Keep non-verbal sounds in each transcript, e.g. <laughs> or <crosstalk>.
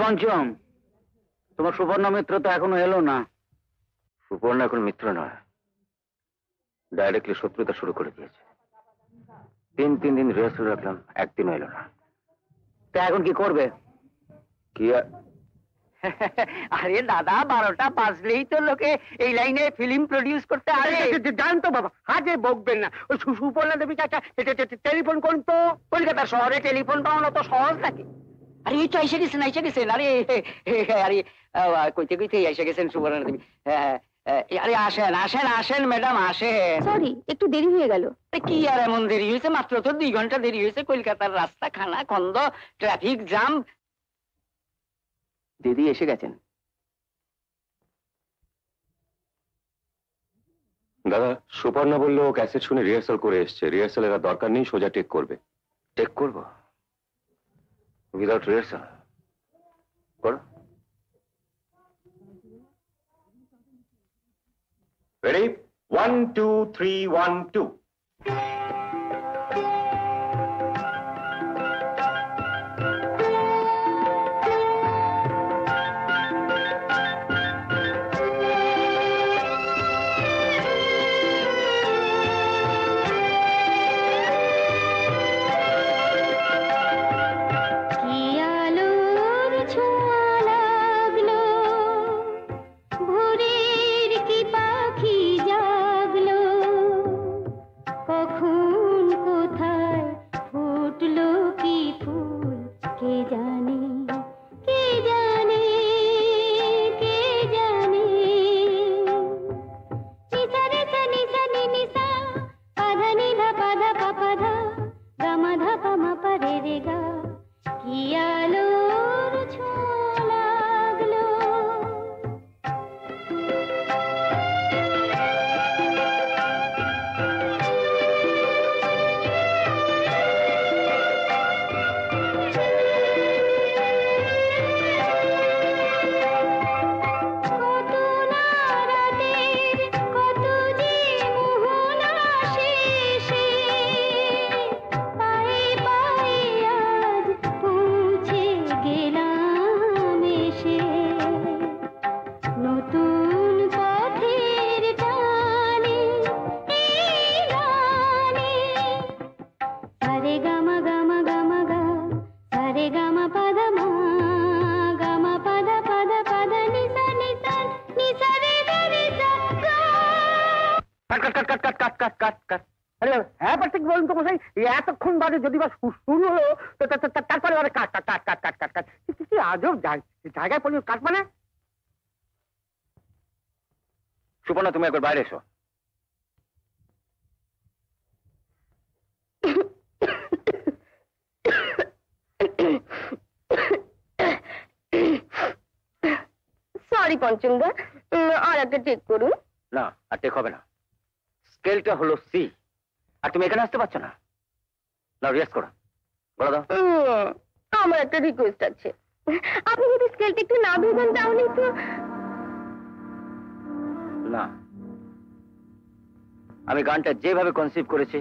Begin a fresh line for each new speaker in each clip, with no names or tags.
পঞ্চম তোমার সুবর্ণ মিত্র তো এখনও এলো না।
সুপর্ণ এখন মিত্র নয়। ডাইরেক্টলি শত্রুতা শুরু করে দিয়েছে। তিন তিন দিন রিহার্সাল রাখলাম একদিনও এলো না।
তা এখন কি করবে?
কি আর <laughs>
আরে দাদা বারোটা বাজলেই তো লোকে এই লাইনে ফিল্ম প্রডিউস করতে আরে জান তো বাবা হাজে বকবেন না। ওই সুপর্ণা দেবী চাচা টেলিফোন করুন তো। কলকাতা শহরে টেলিফোন পাওয়ানো তো সহজ নাকি? আরে এই তো এসে গেছেন এসে গেছেন। আরে আরে কইতে কইতে এসে গেছেন সুপর্ণা দেবী। হ্যাঁ, হ্যাঁ, আরে আসেন আসেন আসেন ম্যাডাম আসেন।
সরি একটু দেরি হয়ে গেল।
কি আর এমন দেরি হয়েছে? মাত্র তো দুই ঘণ্টা দেরি হয়েছে। কলকাতার রাস্তা খানা খন্দ ট্রাফিক জ্যাম
দিদি এসে গেছেন। দাদা সুপর্ণা বলল ক্যাসেট শুনে রিহার্সাল করে এসছে। রিহার্সালের আর দরকার নেই সোজা টেক করবে। টেক করব?
without rehearsal. What? Ready? One, two,
three, one, two. যেভাবে কনসিভ করেছি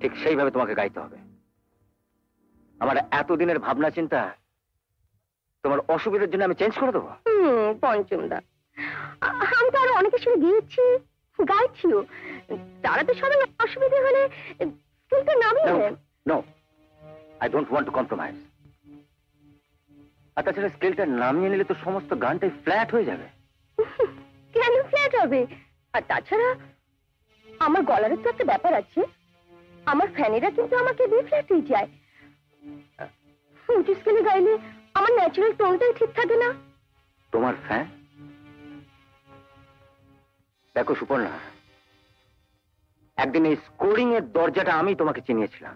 ঠিক সেইভাবে তোমাকে গাইতে হবে। আমার এতদিনের ভাবনা চিন্তা তোমার অসুবিধার জন্য আমি চেঞ্জ করে দেবো?
আমি তো আরও অনেকের সঙ্গে গিয়েছি গাইছিও। তারা তো সবাই অসুবিধা হলে নামিয়ে দেন
no. I don't want to compromise. আর তাছাড়া স্কেলটা নামিয়ে নিলে তো সমস্ত গানটাই ফ্ল্যাট হয়ে যাবে।
কেন ফ্ল্যাট হবে? আর তাছাড়া আমার গলারও তো একটা ব্যাপার আছে। আমার ফ্যানেরা কিন্তু আমাকে বি ফ্ল্যাটেই যায়। উঁচু স্কেলে গাইলে আমার ন্যাচারাল টোনটাই ঠিক থাকে না।
তোমার ফ্যান? দেখো সুপর্ণা একদিন এই স্কোরিং এর দরজাটা আমি তোমাকে চিনিয়েছিলাম।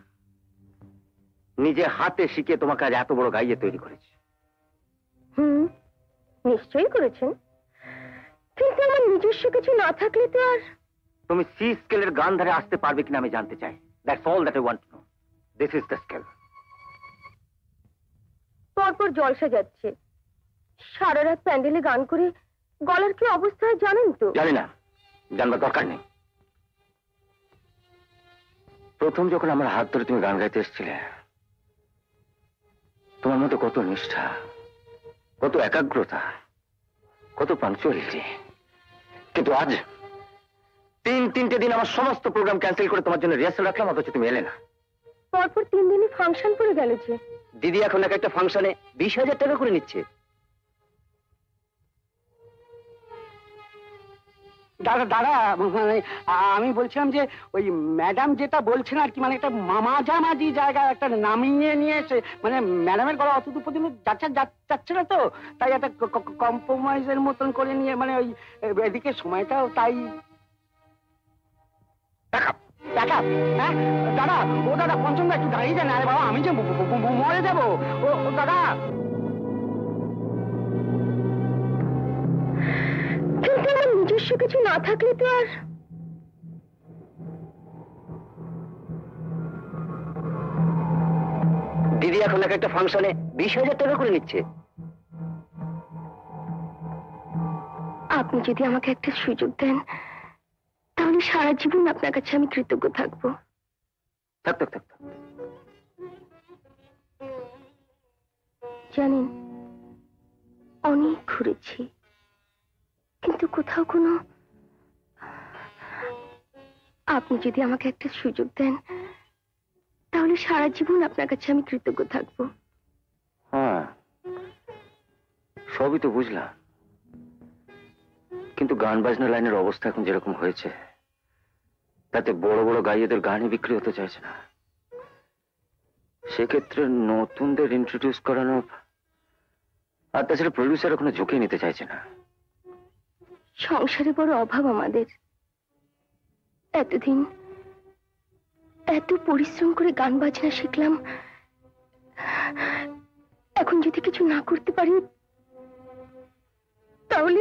নিজে হাতে শিখে তোমাকে আজ এত বড় গাইয়ে তৈরি করেছি।
হুম নিশ্চয়ই করেছেন। কিন্তু আমার নিজস্ব কিছু না থাকলে তো আর
তুমি সি স্কেলের গান ধরে আসতে পারবে কিনা আমি জানতে চাই। That's all that I want know this is the scale
পরপর জলসা যাচ্ছে। সারা রাত প্যান্ডেলে গান করে গলার কি অবস্থা জানেন তো?
জানি না। জানবার দরকার নেই।
প্রথম যখন আমার হাত ধরে তুমি গান গাইতে এসেছিলে তোমার মধ্যে কত নিষ্ঠা কত একাগ্রতা কত পাংচুয়ালিটি কিন্তু আজ তিন তিনটে দিন আমার সমস্ত প্রোগ্রাম ক্যান্সেল করে তোমার জন্য রিহার্সাল রাখলাম অথচ তুমি এলে না।
পরপর তিন দিনই ফাংশন পড়ে গেল যে।
দিদি এখন এক একটা ফাংশনে বিশ হাজার টাকা করে নিচ্ছে।
দাদা দাদা মানে আমি বলছিলাম যে ওই ম্যাডাম যেটা বলছেন আর কি মানে একটা মামাজামাজি জায়গা একটা নামিয়ে নিয়েছে। মানে ম্যাডামের গলা অত দূর পর্যন্ত যাচ্ছে যাচ্ছে না তো? তাই একটা কম্প্রোমাইজের মতন করে নিয়ে মানে ওই এদিকে সময়টাও তাই হ্যাঁ? দাদা ও দাদা পঞ্চম একটু দাঁড়িয়ে যান আরে বাবা আমি যে মরে যাব। ও ও দাদা।
কিন্তু আমার নিজস্ব কিছু না থাকলে তো আর
দিদি এখন এক একটা ফাংশনে বিশ হাজার টাকা করে নিচ্ছে।
আপনি যদি আমাকে একটা সুযোগ দেন তাহলে সারা জীবন আপনার কাছে আমি কৃতজ্ঞ থাকব।
থাক থাক থাক থাক।
জানেন অনেক ঘুরেছি কিন্তু কোথাও কোনো আপনি যদি আমাকে একটা সুযোগ দেন তাহলে সারা জীবন আপনার কাছে আমি কৃতজ্ঞ থাকব।
হ্যাঁ সবই তো বুঝলাম। কিন্তু গান বাজনা লাইনের অবস্থা এখন যেরকম হয়েছে তাতে বড় বড় গাইয়েদের গানই বিক্রি হতে চাইছে না। সেক্ষেত্রে নতুনদের ইন্ট্রোডিউস করানো আর তাছাড়া প্রডিউসার কোনো ঝুঁকি নিতে চাইছে না।
সংসারে বড় অভাব আমাদের। এতদিন এত পরিশ্রম করে গান বাজনা শিখলাম। এখন যদি কিছু না করতে পারি, তাহলে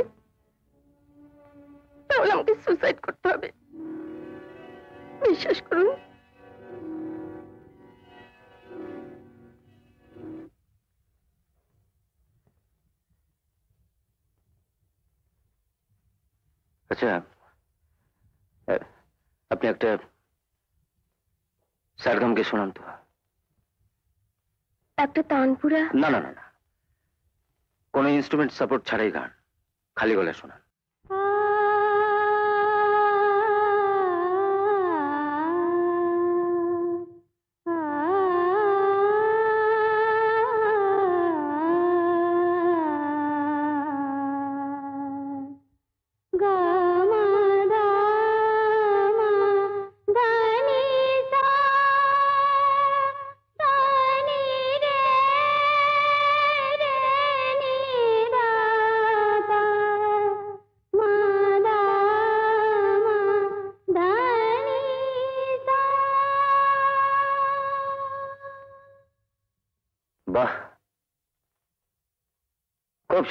তাহলে আমাকে সুসাইড করতে হবে। বিশ্বাস করুন
আচ্ছা আপনি একটা সারগামকে শোনান তো।
একটা তানপুরা?
না না না না। কোনো ইনস্ট্রুমেন্ট সাপোর্ট ছাড়াই গান। খালি গলায় শোনান।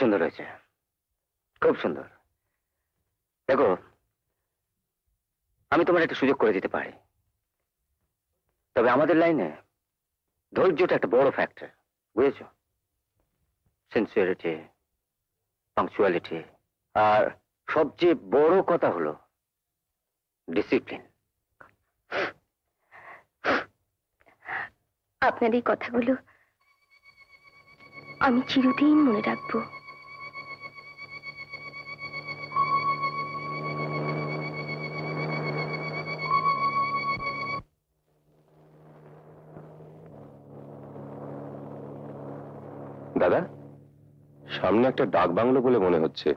সুন্দর হয়েছে। খুব সুন্দর। দেখো, আমি তোমার একটা সুযোগ করে দিতে পারি। তবে আমাদের লাইনে ধৈর্যটা একটা বড় ফ্যাক্টর বুঝেছ? সিনসিয়ারিটি পাংচুয়ালিটি আর সবচেয়ে বড় কথা হলো ডিসিপ্লিন
আপনার এই কথাগুলো আমি চিরদিন মনে রাখব।
দাদা? সামনে একটা ডাক বাংলো বলে মনে হচ্ছে।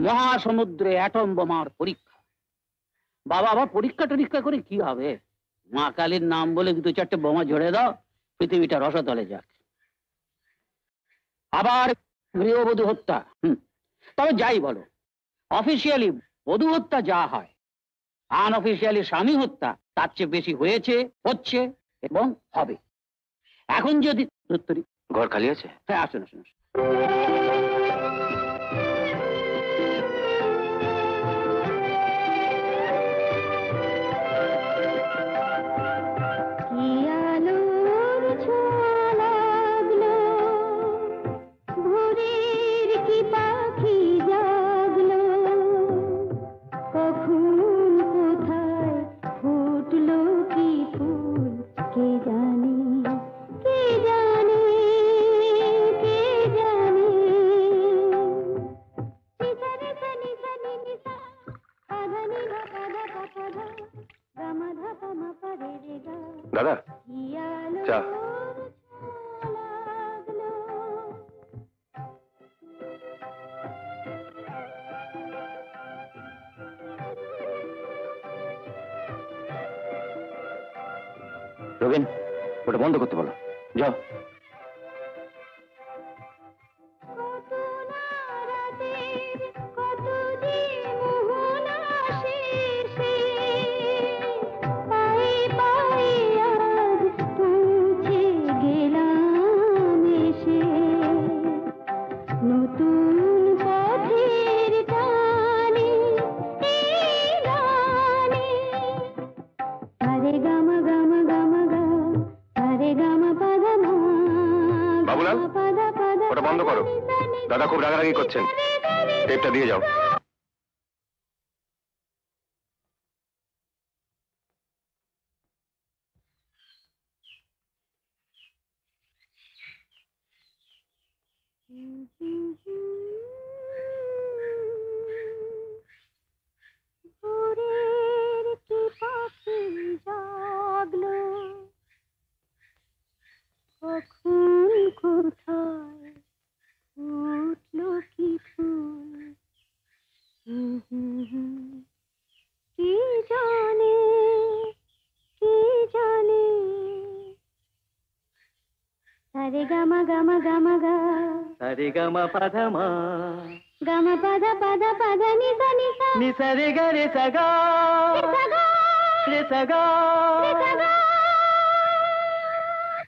মহাসমুদ্রে অ্যাটম বোমার পরীক্ষা। বাবা আবার পরীক্ষা টরীক্ষা করে কি হবে? মা কালীর নাম বলে দু চারটে বোমা ঝরে দাও পৃথিবীটা রসতলে যাক। আবার গৃহবধূ হত্যা। হুম। তবে যাই বলো অফিসিয়ালি বধূ হত্যা যা হয় আনঅফিসিয়ালি স্বামী হত্যা তার চেয়ে বেশি হয়েছে হচ্ছে এবং হবে। এখন যদি।
ঘর খালি আছে?
হ্যাঁ আসুন আসুন আসুন।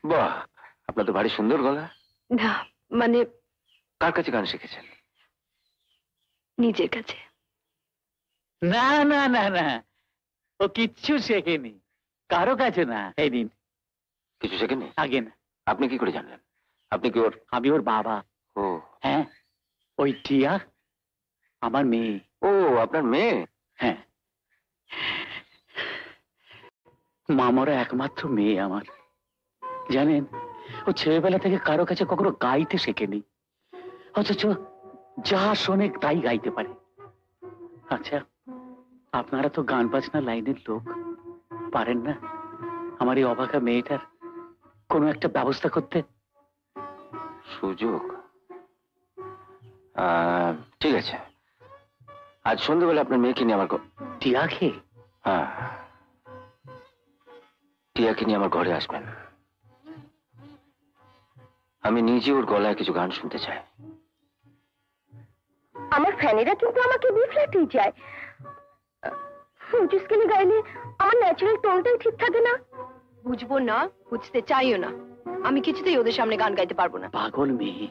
বাহ আপনার তো ভারী সুন্দর গলা।
না মানে
কার কাছে গান শিখেছেন?
নিজের কাছে।
না না না না। ও কিচ্ছু শেখেনি। কারও কাছে না এই দিন।
কিছু শেখেননি
আগে না।
আপনি কি করে জানলেন? আপনি কি ওর
আমি ওর বাবা। হ্যাঁ ওই টিয়া আমার মেয়ে।
ও আপনার মেয়ে?
হ্যাঁ। মামারা একমাত্র মেয়ে আমার। জানেন ও ছেলেবেলা থেকে কারও কাছে কখনো গাইতে শেখেনি। অথচ যা শোনে তাই গাইতে পারে। আচ্ছা আপনারা তো গান বাজনা লাইনের লোক। পারেন না আমার এই অবাকা মেয়েটার কোনো একটা ব্যবস্থা করতে?
সুযোগ। ঠিক আছে। আজ সন্ধ্যেবেলা আপনার মেয়েকে নিয়ে আমার
টিয়াকে?
হ্যাঁ। টিয়াকে নিয়ে আমার ঘরে আসবেন। আমি নিজে ওর গলায় কিছু গান শুনতে চাই।
আমার ফ্যানেরা কিন্তু আমাকে বিফ্ল্যাটেই যায় উঁচুস্কেলে গাইলে আমার ন্যাচারাল টোনটাই ঠিক থাকে না। বুঝব না বুঝতে চাইও না। আমি কিছুতেই ওদের সামনে গান গাইতে পারব না।
পাগল মেয়ে।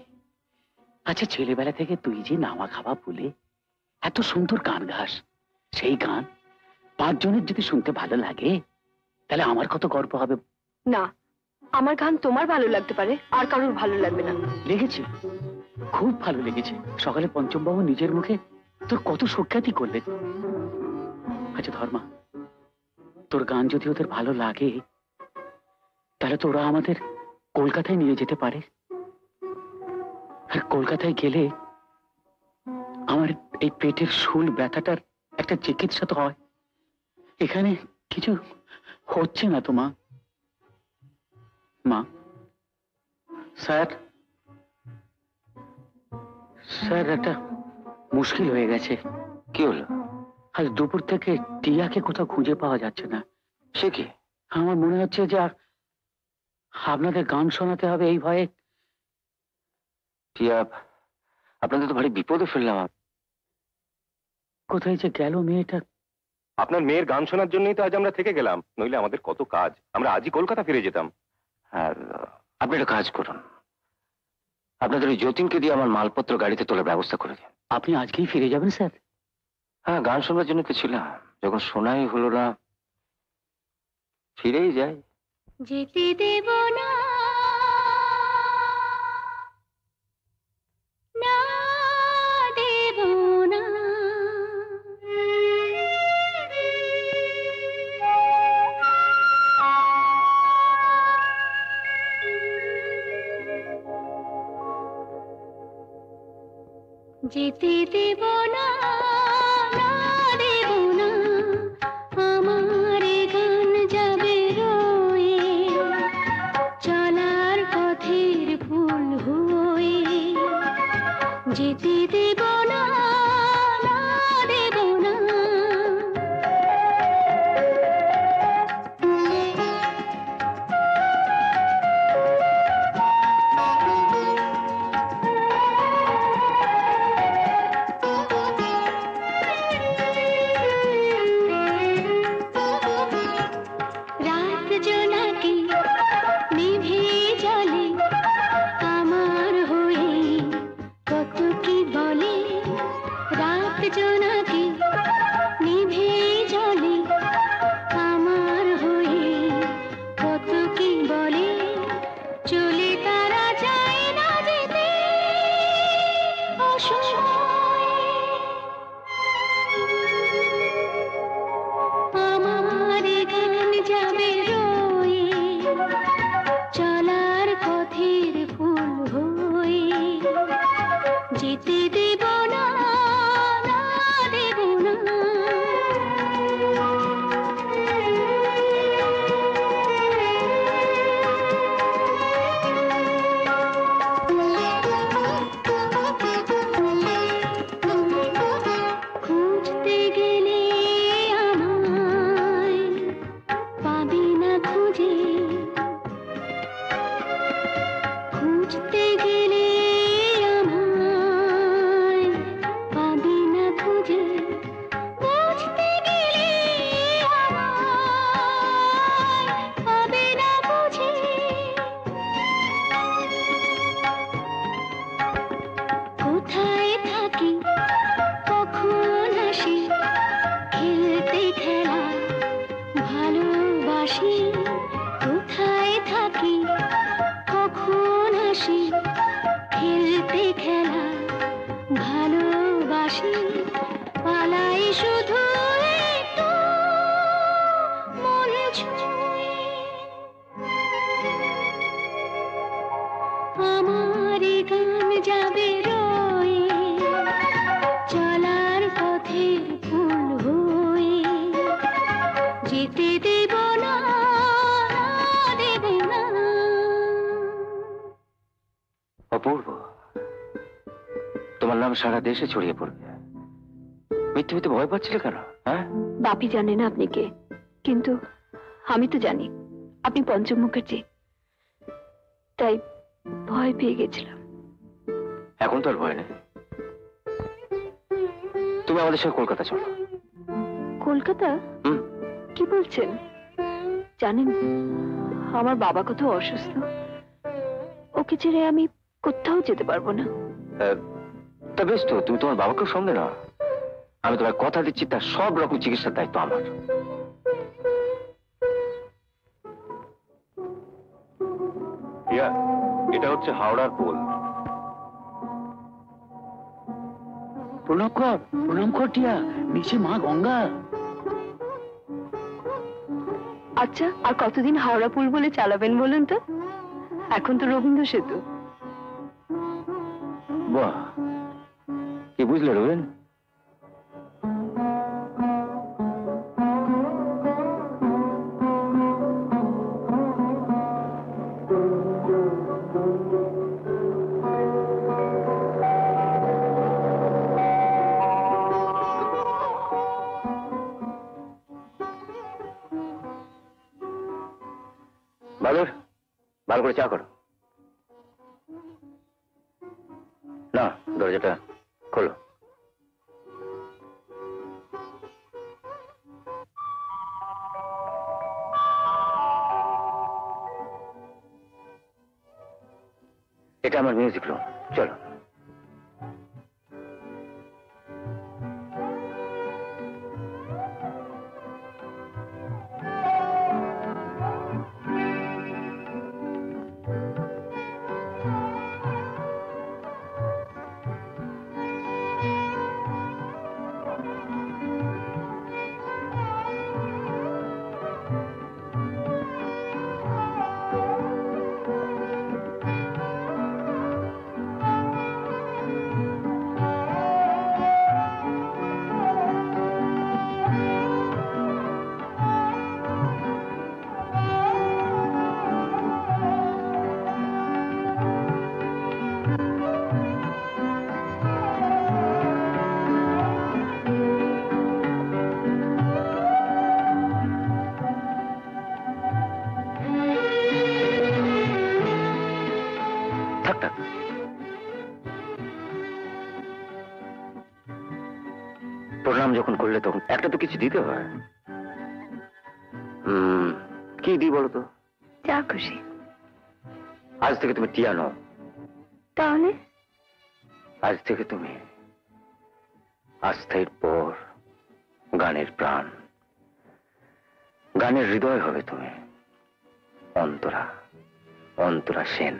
আচ্ছা ছেলেবেলা থেকে তুই যে নামা খাওয়া বলে এত সুন্দর গান গাস সেই গান পাঁচজনের যদি শুনতে ভালো লাগে তাহলে আমার কত গর্ব হবে।
না আমার গান তোমার ভালো লাগতে পারে আর কারোর ভালো লাগবে না।
লেগেছে খুব ভালো লেগেছে। সকালে পঞ্চমবাবু নিজের মুখে তোর কত সুখ্যাতি করলেন। আচ্ছা ধর্মা তোর গান যদি ওদের ভালো লাগে তাহলে তোরা আমাদের কলকাতায় নিয়ে যেতে পারে। কলকাতায় গেলে আমার এই পেটের শুল ব্যথাটার একটা চিকিৎসা তো হয়। এখানে কিছু হচ্ছে না তো মা। মা? স্যার? স্যার একটা মুশকিল হয়ে গেছে।
কি হলো?
আজ দুপুর থেকে টিয়াকে কোথাও খুঁজে পাওয়া যাচ্ছে না।
সে কি?
আমার মনে হচ্ছে যে আপনাদের গান শোনাতে হবে এই ভয়ে।
টিয়া আপনাদের তো ভারী বিপদে ফেললাম
কোথায় যে গেল মেয়েটা?
আপনার মেয়ের গান শোনার জন্যই তো আজ আমরা থেকে গেলাম নইলে আমাদের কত কাজ। আমরা আজই কলকাতা ফিরে যেতাম।
আর আপনি একটা কাজ করুন। আপনাদের ওই যতীনকে দিয়ে আমার মালপত্র গাড়িতে তোলার ব্যবস্থা করে দিন।
আপনি আজকেই ফিরে যাবেন স্যার?
হ্যাঁ গান শোনার জন্য তো ছিলাম। যখন শোনাই হলো না ফিরেই যাই।
যেতে দেব না না যেতে দেব না। অসময়ে
সারা দেশে ছড়িয়ে পড়বে। মিথ্যে মিথ্যে ভয় পাচ্ছিলে কেন হ্যাঁ?
বাপি জানে না আপনি কে কিন্তু আমি তো জানি আপনি পঞ্চম মুখার্জি তাই ভয় পেয়ে গেছিলাম।
এখন তো আর ভয় নেই। তুমি আমাদের সঙ্গে কলকাতা চলো।
কলকাতা? কি বলছেন? জানেন আমার বাবা কত অসুস্থ। ওকে ছেড়ে আমি কোথাও যেতে পারব না।
তা বেশ তো তুমি তোমার বাবাকেও সঙ্গে না আমি তোমায় কথা দিচ্ছি তার সব রকম চিকিৎসার দায়িত্ব আমার।
এটা হচ্ছে হাওড়ার পোল।
প্রণাম কর প্রণাম কর টিয়া নিচে মা গঙ্গা।
আচ্ছা আর কতদিন হাওড়া পুল বলে চালাবেন বলুন তো? এখন তো রবীন্দ্র সেতু।
বাহ কি বুঝলে রবীন বাদর
like those করলে তখন একটা তো কিছু দিতে হয়। কি দিই বলো তো?
যা খুশি।
আজ থেকে তুমি টিয়া নও।
তাহলে?
আজ থেকে তুমি আস্থের পর গানের প্রাণ। গানের হৃদয় হবে তুমি। অন্তরা অন্তরা সেন।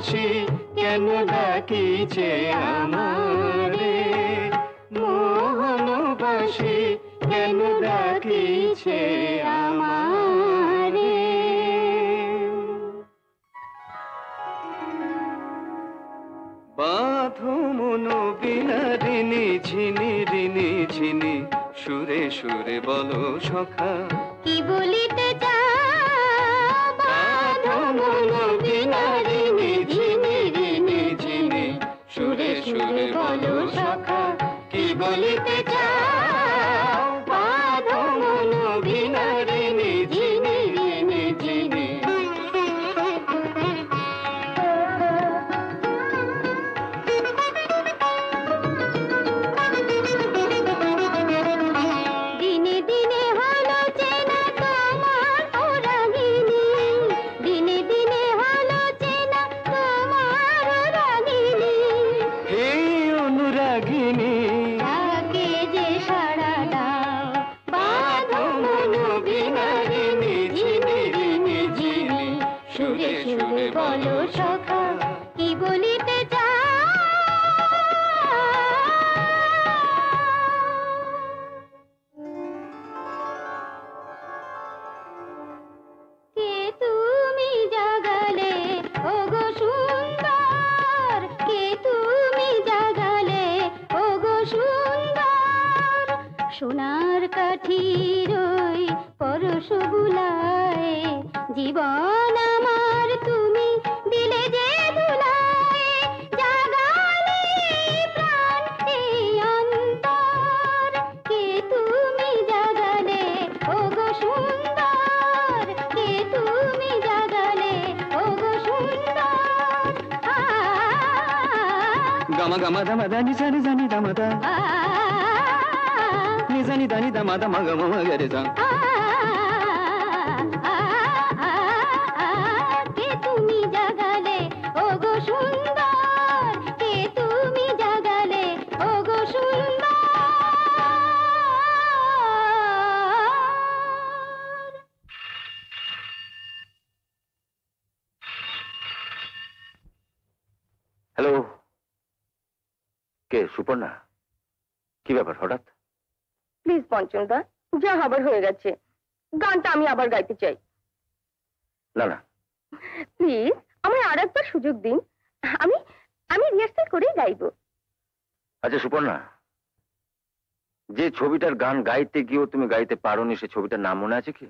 ভালোবাসি কেন ডাকিছে আমারে?
মোহনবাসী, কেন ডাকিছে আমারে? বাধো মনো বিলারিনি ঝিনি রিনি ঝিনি। সুরে সুরে বলো সখা।
কি বলি
ಕಲಿತೆ গান গাইতে গিয়েও তুমি গাইতে পারোনি সে ছবিটার নাম মনে আছে কি?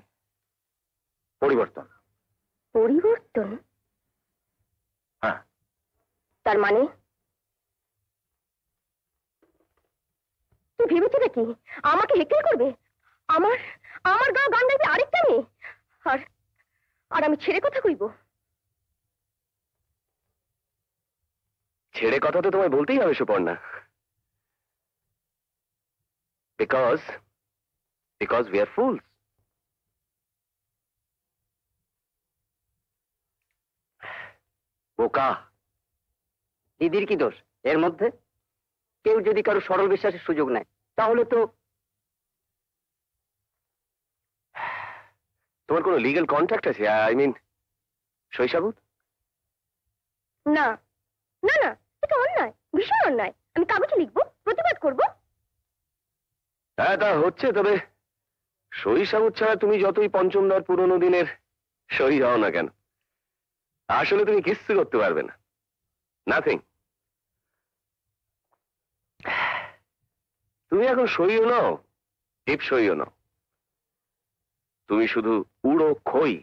পরিবর্তন।
পরিবর্তন?
হ্যাঁ।
তার মানে? তুই ভেবেছিস কি? আমাকে হেকেল করবে? আমার আমার গা গান গাইবে আরেকটা মেয়ে? আর আর আমি ছেড়ে কথা কইব?
ছেড়ে কথা তো তোমায় বলতেই হবে Suparna. Because because we are fools
বোকা।
দিদির কি দোষ? এর মধ্যে? কেউ যদি কারও সরল বিশ্বাসের সুযোগ নেয়, তাহলে তো
তোমার কোনো লিগ্যাল কন্ট্রাক্ট আছে? আই মিন শৈশাবুত
না। না না, এটা অন্যায়। ভীষণ অন্যায়। আমি কাগজে লিখব, প্রতিবাদ করব।
হ্যাঁ তা হচ্ছে, তবে শৈশাবুত ছাড়া তুমি যতই পঞ্চমদার পুরনো দিনের সই হও না কেন? আসলে তুমি কিচ্ছু করতে পারবে না। নাথিং তুমি এখন সইও নাও টিপ সইও নাও। তুমি শুধু উড়ো খই।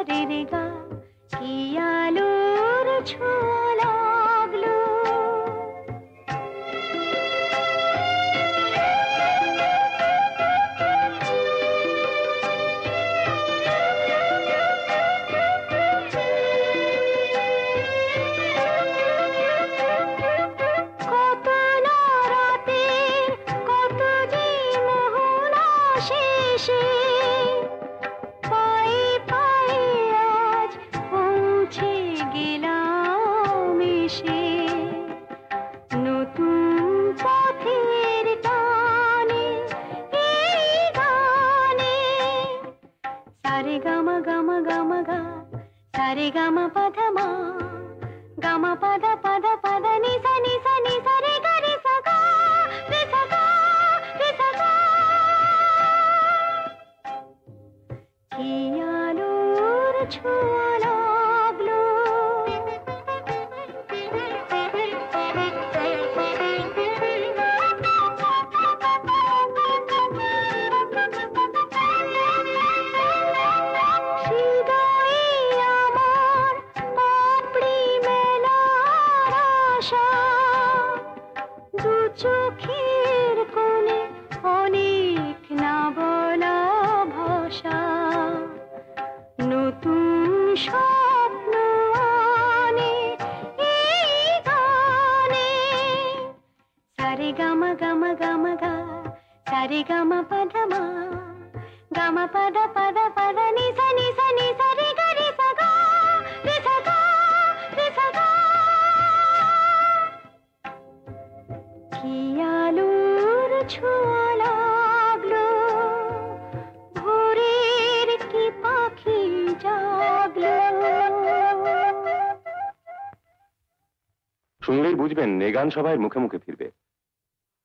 পমা পরে রে
সবাই মুখে মুখে ফিরবে।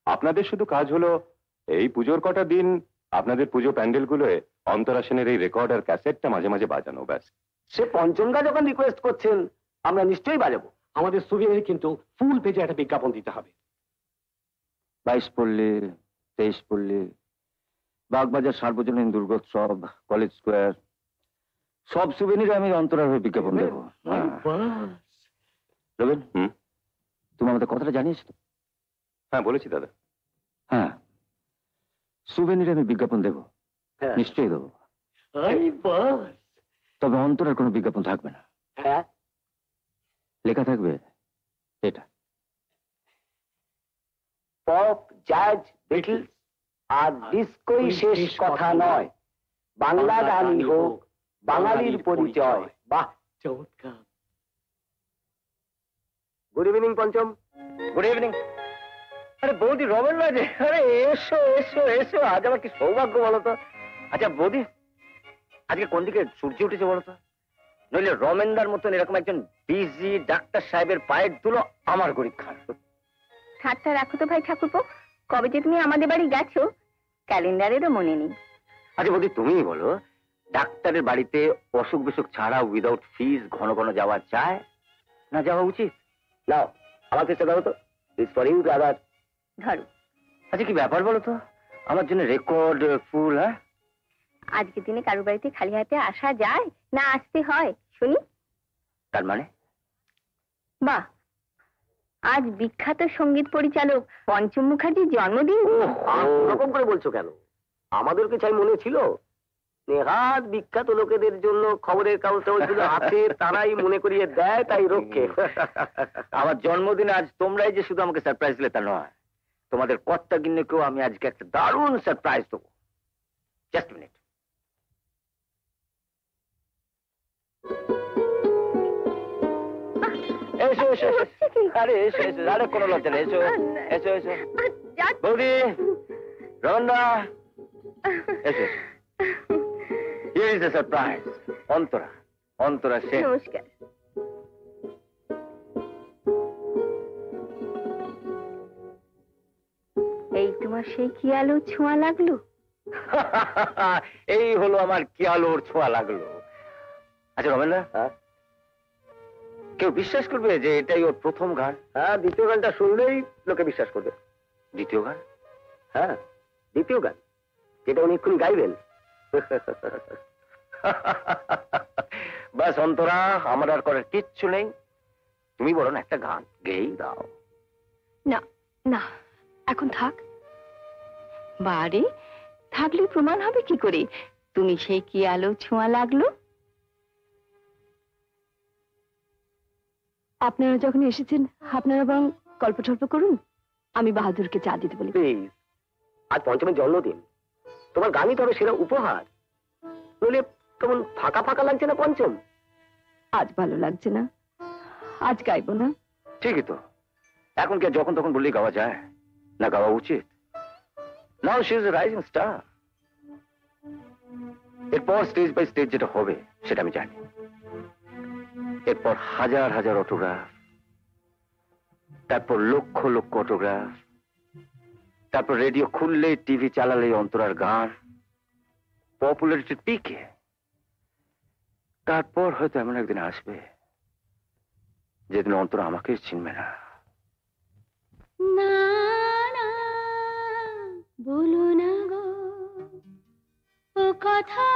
আপনাদের শুধু কাজ হলো এই পুজোর কটা দিন আপনাদের পুজো প্যান্ডেলগুলোয় অন্তরা সেনের এই রেকর্ড আর ক্যাসেটটা মাঝে মাঝে বাজানো ব্যাস।
সে পঞ্চমদা যখন রিকোয়েস্ট করছেন আমরা নিশ্চয়ই বাজাবো।
আমাদের সুবিধে কিন্তু ফুল পেজে একটা বিজ্ঞাপন দিতে হবে।
বাইশ পল্লী তেইশ পল্লী বাগবাজার সার্বজনীন দুর্গোৎসব কলেজ স্কোয়ার সব সুবিনিরে আমি অন্তরার হয়ে বিজ্ঞাপন দেবো। হ্যাঁ।
হুম?
তুমি আমাদের কথাটা জানিয়েছো তো?
হ্যাঁ বলেছি দাদা।
হ্যাঁ। সুবেনিরে আমি বিজ্ঞাপন দেবো।
হ্যাঁ।
নিশ্চয়ই দেবো। তবে অন্তরার কোনো বিজ্ঞাপন থাকবে না।
হ্যাঁ?
লেখা থাকবে এটা।
পপ জাজ বিটলস আর ডিস্কোই শেষ কথা নয়। বাংলা গানই হোক বাঙালির পরিচয়। বাহ!
চমৎকার।
Good evening Pancham
good evening আরে বৌদি রমেন রাজে আরে এসো এসো এসো। আজ আমার কি সৌভাগ্য বলো তো? আচ্ছা বৌদি আজকে কোন দিকে সূর্য উঠেছে বলো তো? নইলে রমেনদার মতন এরকম একজন বিজি ডাক্তার সাহেবের পায়ের ধুলো আমার গরিব খান
ঠাট্টা রাখো তো ভাই ঠাকুরপো। কবে যে তুমি আমাদের বাড়ি গেছো ক্যালেন্ডারেরও মনে নেই।
আচ্ছা বৌদি তুমিই বলো ডাক্তারের বাড়িতে অসুখ বিসুখ ছাড়া উইদাউট ফিস ঘন ঘন যাওয়া চায় না যাওয়া উচিত?
নাও আমার চেষ্টা করো তো। দিস ফর ইউ
ধরো।
আচ্ছা কি ব্যাপার বলো তো? আমার জন্য রেকর্ড ফুল হ্যাঁ?
আজকের দিনে কারোর বাড়িতে খালি হাতে আসা যায় না আসতে হয়? শুনি।
তার মানে?
বাহ। আজ বিখ্যাত সংগীত পরিচালক পঞ্চম মুখার্জির জন্মদিন।
রকম করে বলছো কেন? আমাদেরকে চাই মনে ছিল? নেহাত বিখ্যাত লোকেদের জন্য খবরের ছিল হাতে তারাই মনে করিয়ে দেয় তাই রক্ষে
আমার জন্মদিনে আজ তোমরাই যে শুধু আমাকে সারপ্রাইজ দিলে তা নয় তোমাদের কর্তা গিন্নিকেও আমি আজকে একটা দারুণ সারপ্রাইজ দেবো জাস্ট মিনিট এসো এসো এসো। আরে এসো এসো আরে কোনো লজ্জা নেই এসো এসো এসো বৌদি রমনা এসো here is a surprise Antara Antara সে
নমস্কার এই তোমার সেই কি আলো ছোঁয়া লাগল? <laughs>
এই হলো আমার কি আলোর ছোঁয়া লাগল। আচ্ছা রমেনদা। কেউ বিশ্বাস করবে যে এটাই ওর প্রথম গান?
হ্যাঁ দ্বিতীয় গানটা শুনলেই লোকে বিশ্বাস করবে।
দ্বিতীয় গান?
হ্যাঁ দ্বিতীয় গান। যেটা উনি এক্ষুনি গাইবেন। <laughs>
বাস অন্তরা আমার আর করার কিচ্ছু নেই। তুমি বলো না একটা গান গেয়েই দাও
না না এখন থাক। বারে থাকলে প্রমাণ হবে কি করে? তুমি সেই কি আলো ছোঁয়া লাগল? আপনারা যখন এসেছেন আপনারা বরং গল্প টল্প করুন। আমি বাহাদুরকে চা দিতে বলি।
প্লিজ আজ পঞ্চমের জন্মদিন। তোমার গানই তো হবে সেরা উপহার। নইলে কেমন ফাঁকা ফাঁকা লাগছে না পঞ্চম?
আজ ভালো লাগছে না। আজ গাইবো না।
ঠিকই তো। এখন কি যখন তখন বললেই গাওয়া যায়? না গাওয়া উচিত। Now she is rising star এরপর স্টেজ বাই স্টেজ যেটা হবে সেটা আমি জানি। এরপর হাজার হাজার অটোগ্রাফ তারপর লক্ষ লক্ষ অটোগ্রাফ তারপর রেডিও খুললেই টিভি চালালেই অন্তরার গান পপুলারিটির পিকে তারপর হয়তো এমন একদিন আসবে, যেদিন অন্তরা আমাকে চিনবে না।
বলো না গো, ও কথা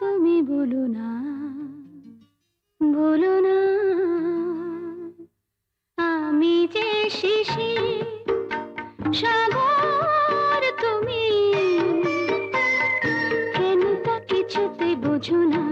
তুমি বলো না বলো না, আমি যে শিশি সাগর তুমি। কেন কিছুতে বুঝো না।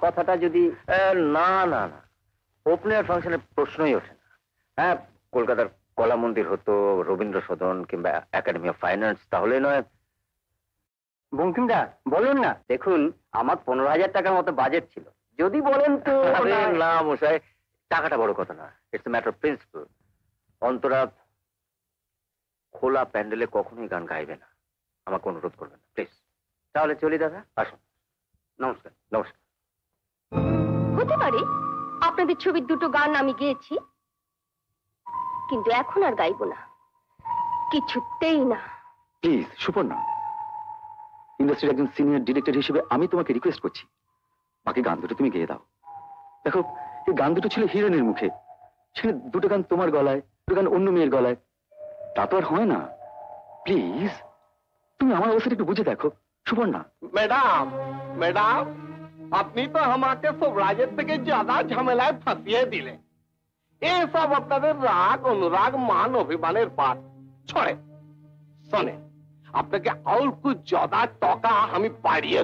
কথাটা যদি না না না। ওপেনার ফাংশনের প্রশ্নই ওঠে না। হ্যাঁ কলকাতার কলা মন্দির হতো রবীন্দ্র সদন কিংবা একাডেমি অফ ফাইন্যান্স তাহলে নয়। বঙ্কিমদা বলুন না। দেখুন আমার পনেরো হাজার টাকার মতো বাজেট ছিল। যদি বলেন তো <laughs> না। মশাই টাকাটা বড় কথা না। ইটস ম্যাটার প্রিন্সিপাল অন্তরা খোলা প্যান্ডেলে কখনোই গান গাইবে না। আমাকে অনুরোধ করবেন না প্লিজ তাহলে চলি দাদা। আসুন। নমস্কার নমস্কার।
হতে পারে। আপনাদের ছবির দুটো গান আমি গেয়েছি কিন্তু এখন আর গাইবো না। কিছুতেই না।
প্লিজ সুপর্ণা ইন্ডাস্ট্রির একজন সিনিয়র ডিরেক্টর হিসেবে আমি তোমাকে রিকোয়েস্ট করছি। বাকি গান দুটো তুমি গেয়ে দাও। দেখো এই গান দুটো ছিল হিরোইনের মুখে। সেখানে দুটো গান তোমার গলায় দুটো গান অন্য মেয়ের গলায়। তা তো আর হয় না। প্লিজ তুমি আমার অবস্থাটা একটু বুঝে দেখো। সুপর্ণা।
ম্যাডাম ম্যাডাম আপনি তো আমাকে সব রাজের থেকে জাদা ঝামেলায় ফাঁসিয়ে দিলেন। এসব আপনাদের রাগ, অনুরাগ, মান, অভিমানের পাঠ। ছড়ে শোনে আপনাকে আমি বাড়িয়ে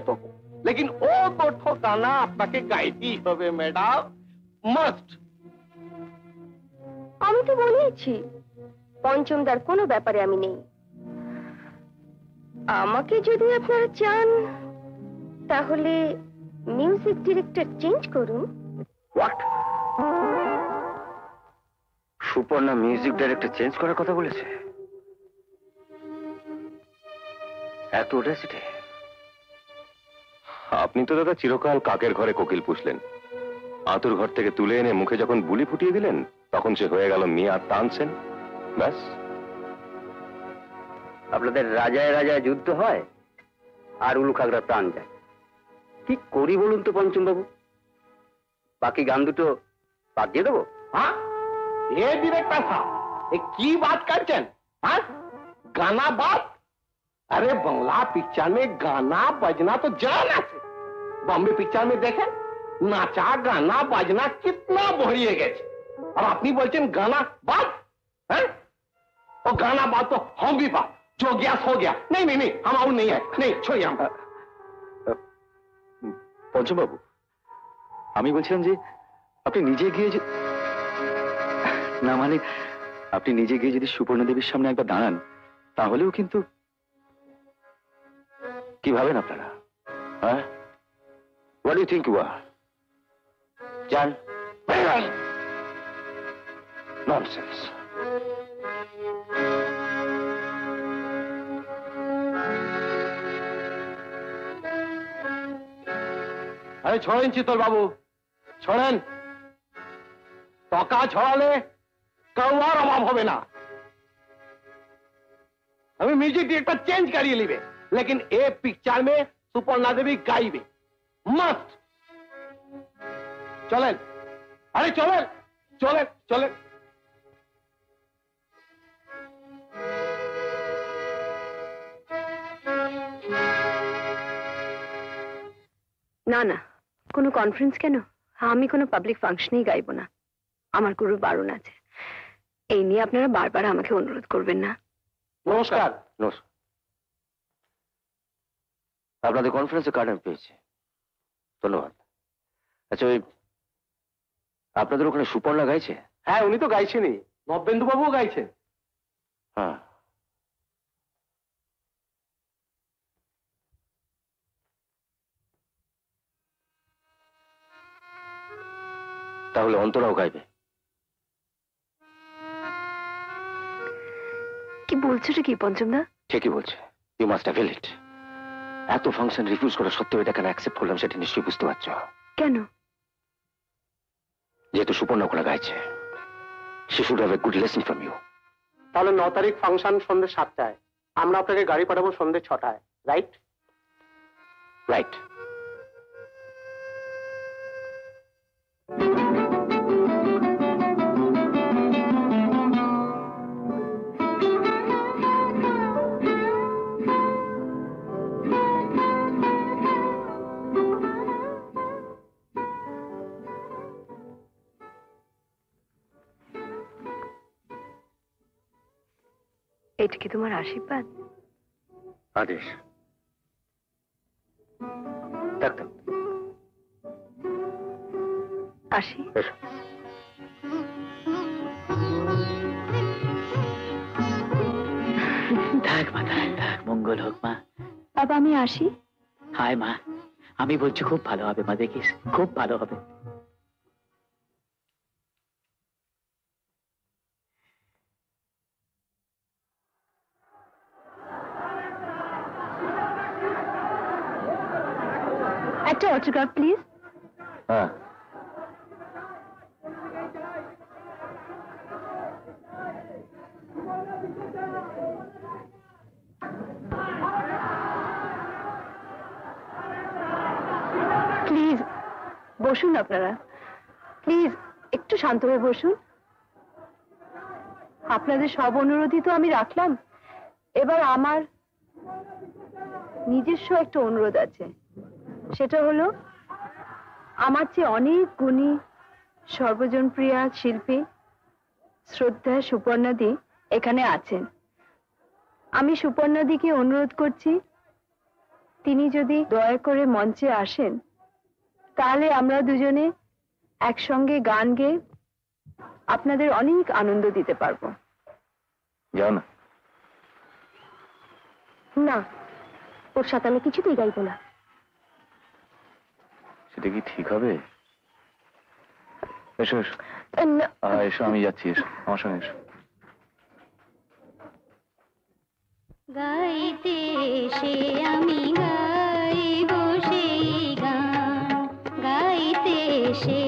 লেকিন ও তো আপনাকে গাইতেই হবে, ম্যাডাম। মাস্ট
আমি তো বলেছি পঞ্চমদার কোনো ব্যাপারে আমি নেই। আমাকে যদি আপনারা চান, তাহলে মিউজিক ডিরেক্টর চেঞ্জ করুন।
What Suparna music director change করার কথা বলেছে? এত ওডাসিটি
আপনি তো দাদা চিরকাল কাকের ঘরে কোকিল পুষলেন। আতুর ঘর থেকে তুলে এনে মুখে যখন বুলি ফুটিয়ে দিলেন তখন সে হয়ে গেল মিয়া তানসেন। ব্যাস।
আপনাদের রাজায় রাজায় যুদ্ধ হয় আর উলু খাগড়া প্রাণ যায়। কি করি বলুন তো পঞ্চম বাবু বাকি গান দুটো বাদ দিয়ে দেবো
हाँ ये डिरेक्टर साहब ये की बात करचन हाँ गाना बात अरे बंगला पिक्चर में गाना बजना तो जाना से बॉम्बे पिक्चर में देखें नाचा गाना बजना कितना बढ़िए गए और अपनी बोलते गाना बात है और गाना बात तो हम भी बात जो गया सो गया नहीं नहीं नहीं हम और नहीं है नहीं छोड़िए हम
পঞ্চমবাবু, আমি বলছিলাম যে আপনি নিজে গিয়ে যে না মানে আপনি নিজে গিয়ে যদি সুপর্ণা দেবীর সামনে একবার দাঁড়ান, তাহলেও কিন্তু কি ভাবেন আপনারা? হ্যাঁ? ইউ থিঙ্ক ইউ আর যান। ননসেন্স
আরে ছড়েন চিতল বাবু ছড়েন টাকা ছড়ালে কাউয়ার অভাব হবে না আমি म्यूजिक डायरेक्टर चेंज करिए लिबे लेकिन ए पिक्चर में सुपर्णा देवी गाइबे मस्त চলেন আরে চলেন চলেন চলেন
না না কোনো কনফারেন্স কেন? আমি কোনো পাবলিক ফাংশনেই গাইবো না। আমার গুরুর বারণ আছে। এই নিয়ে আপনারা বারবার আমাকে অনুরোধ করবেন না।
নমস্কার।
নমস্কার। আপনাদের কনফারেন্সে কার্ড আমি পেয়েছি। ধন্যবাদ। আচ্ছা ওই আপনাদের ওখানে সুপর্ণা গাইছে?
হ্যাঁ উনি তো গাইছেনই। নবেন্দু বাবুও গাইছেন।
হ্যাঁ। তাহলে অন্তরাও গাইবে।
কি বলছো রে কি পঞ্চমদা
ঠিকই বলছে। ইউ মাস্ট হ্যাভ ইট এত ফাংশন রিফিউজ করা সত্ত্বেও এটা কেন অ্যাকসেপ্ট করলাম সেটা নিশ্চয়ই বুঝতে পারছ।
কেন?
যেহেতু সুপর্ণা ওখানে গাইছে। She should have a good lesson from you
তাহলে ন তারিখ ফাংশন সন্ধ্যে সাতটায়। আমরা আপনাকে গাড়ি পাঠাবো সন্ধ্যে ছটায় রাইট
রাইট
এটা কি তোমার আশীর্বাদ?
আদেশ।
আসি
থাক মা থাক থাক মঙ্গল হোক মা।
বাবা আমি আসি
হায় মা আমি বলছি খুব ভালো হবে মা দেখিস খুব ভালো হবে।
অটোগ্রাফ প্লিজ
হ্যাঁ।
প্লিজ বসুন আপনারা। প্লিজ একটু শান্ত হয়ে বসুন। আপনাদের সব অনুরোধই তো আমি রাখলাম। এবার আমার নিজস্ব একটা অনুরোধ আছে। সেটা হলো আমার চেয়ে অনেক গুণী সর্বজনপ্রিয়া শিল্পী শ্রদ্ধা সুপর্ণাদি এখানে আছেন। আমি সুপর্ণাদিকে অনুরোধ করছি তিনি যদি দয়া করে মঞ্চে আসেন তাহলে আমরা দুজনে একসঙ্গে গান গেয়ে আপনাদের অনেক আনন্দ দিতে পারব।
যাও না।
ওর সাথে আমি কিছুতেই গাইবো না।
সেটা কি ঠিক হবে? এসো এসো। এসো আমি যাচ্ছি এসো আমার সঙ্গে এসো।
গাইতে সে আমি গাই সেই গান। গাইতে সে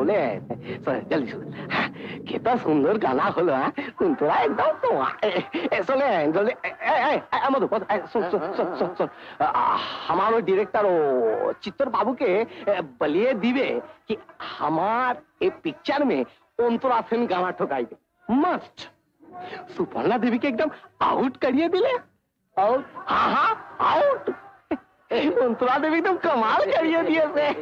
खोले आहेत चल जल्दी सोड हाँ, किती सुंदर गाणा होलो, हाँ। तो हा। तुला एकदम तो हाँ। चले जल्दी। मधु हमारो डायरेक्टर ओ, चित्तर बाबू के बलिए दिवे कि हमार ए पिक्चर में ओंतरा फ़िल्म गाना ठोकाई दे। मस्ट सुपर्णा देवी के एकदम आउट करिए दिले। आउट हाँ हाँ आउट ओंतरा देवी एकदम कमाल
करिए दिए से।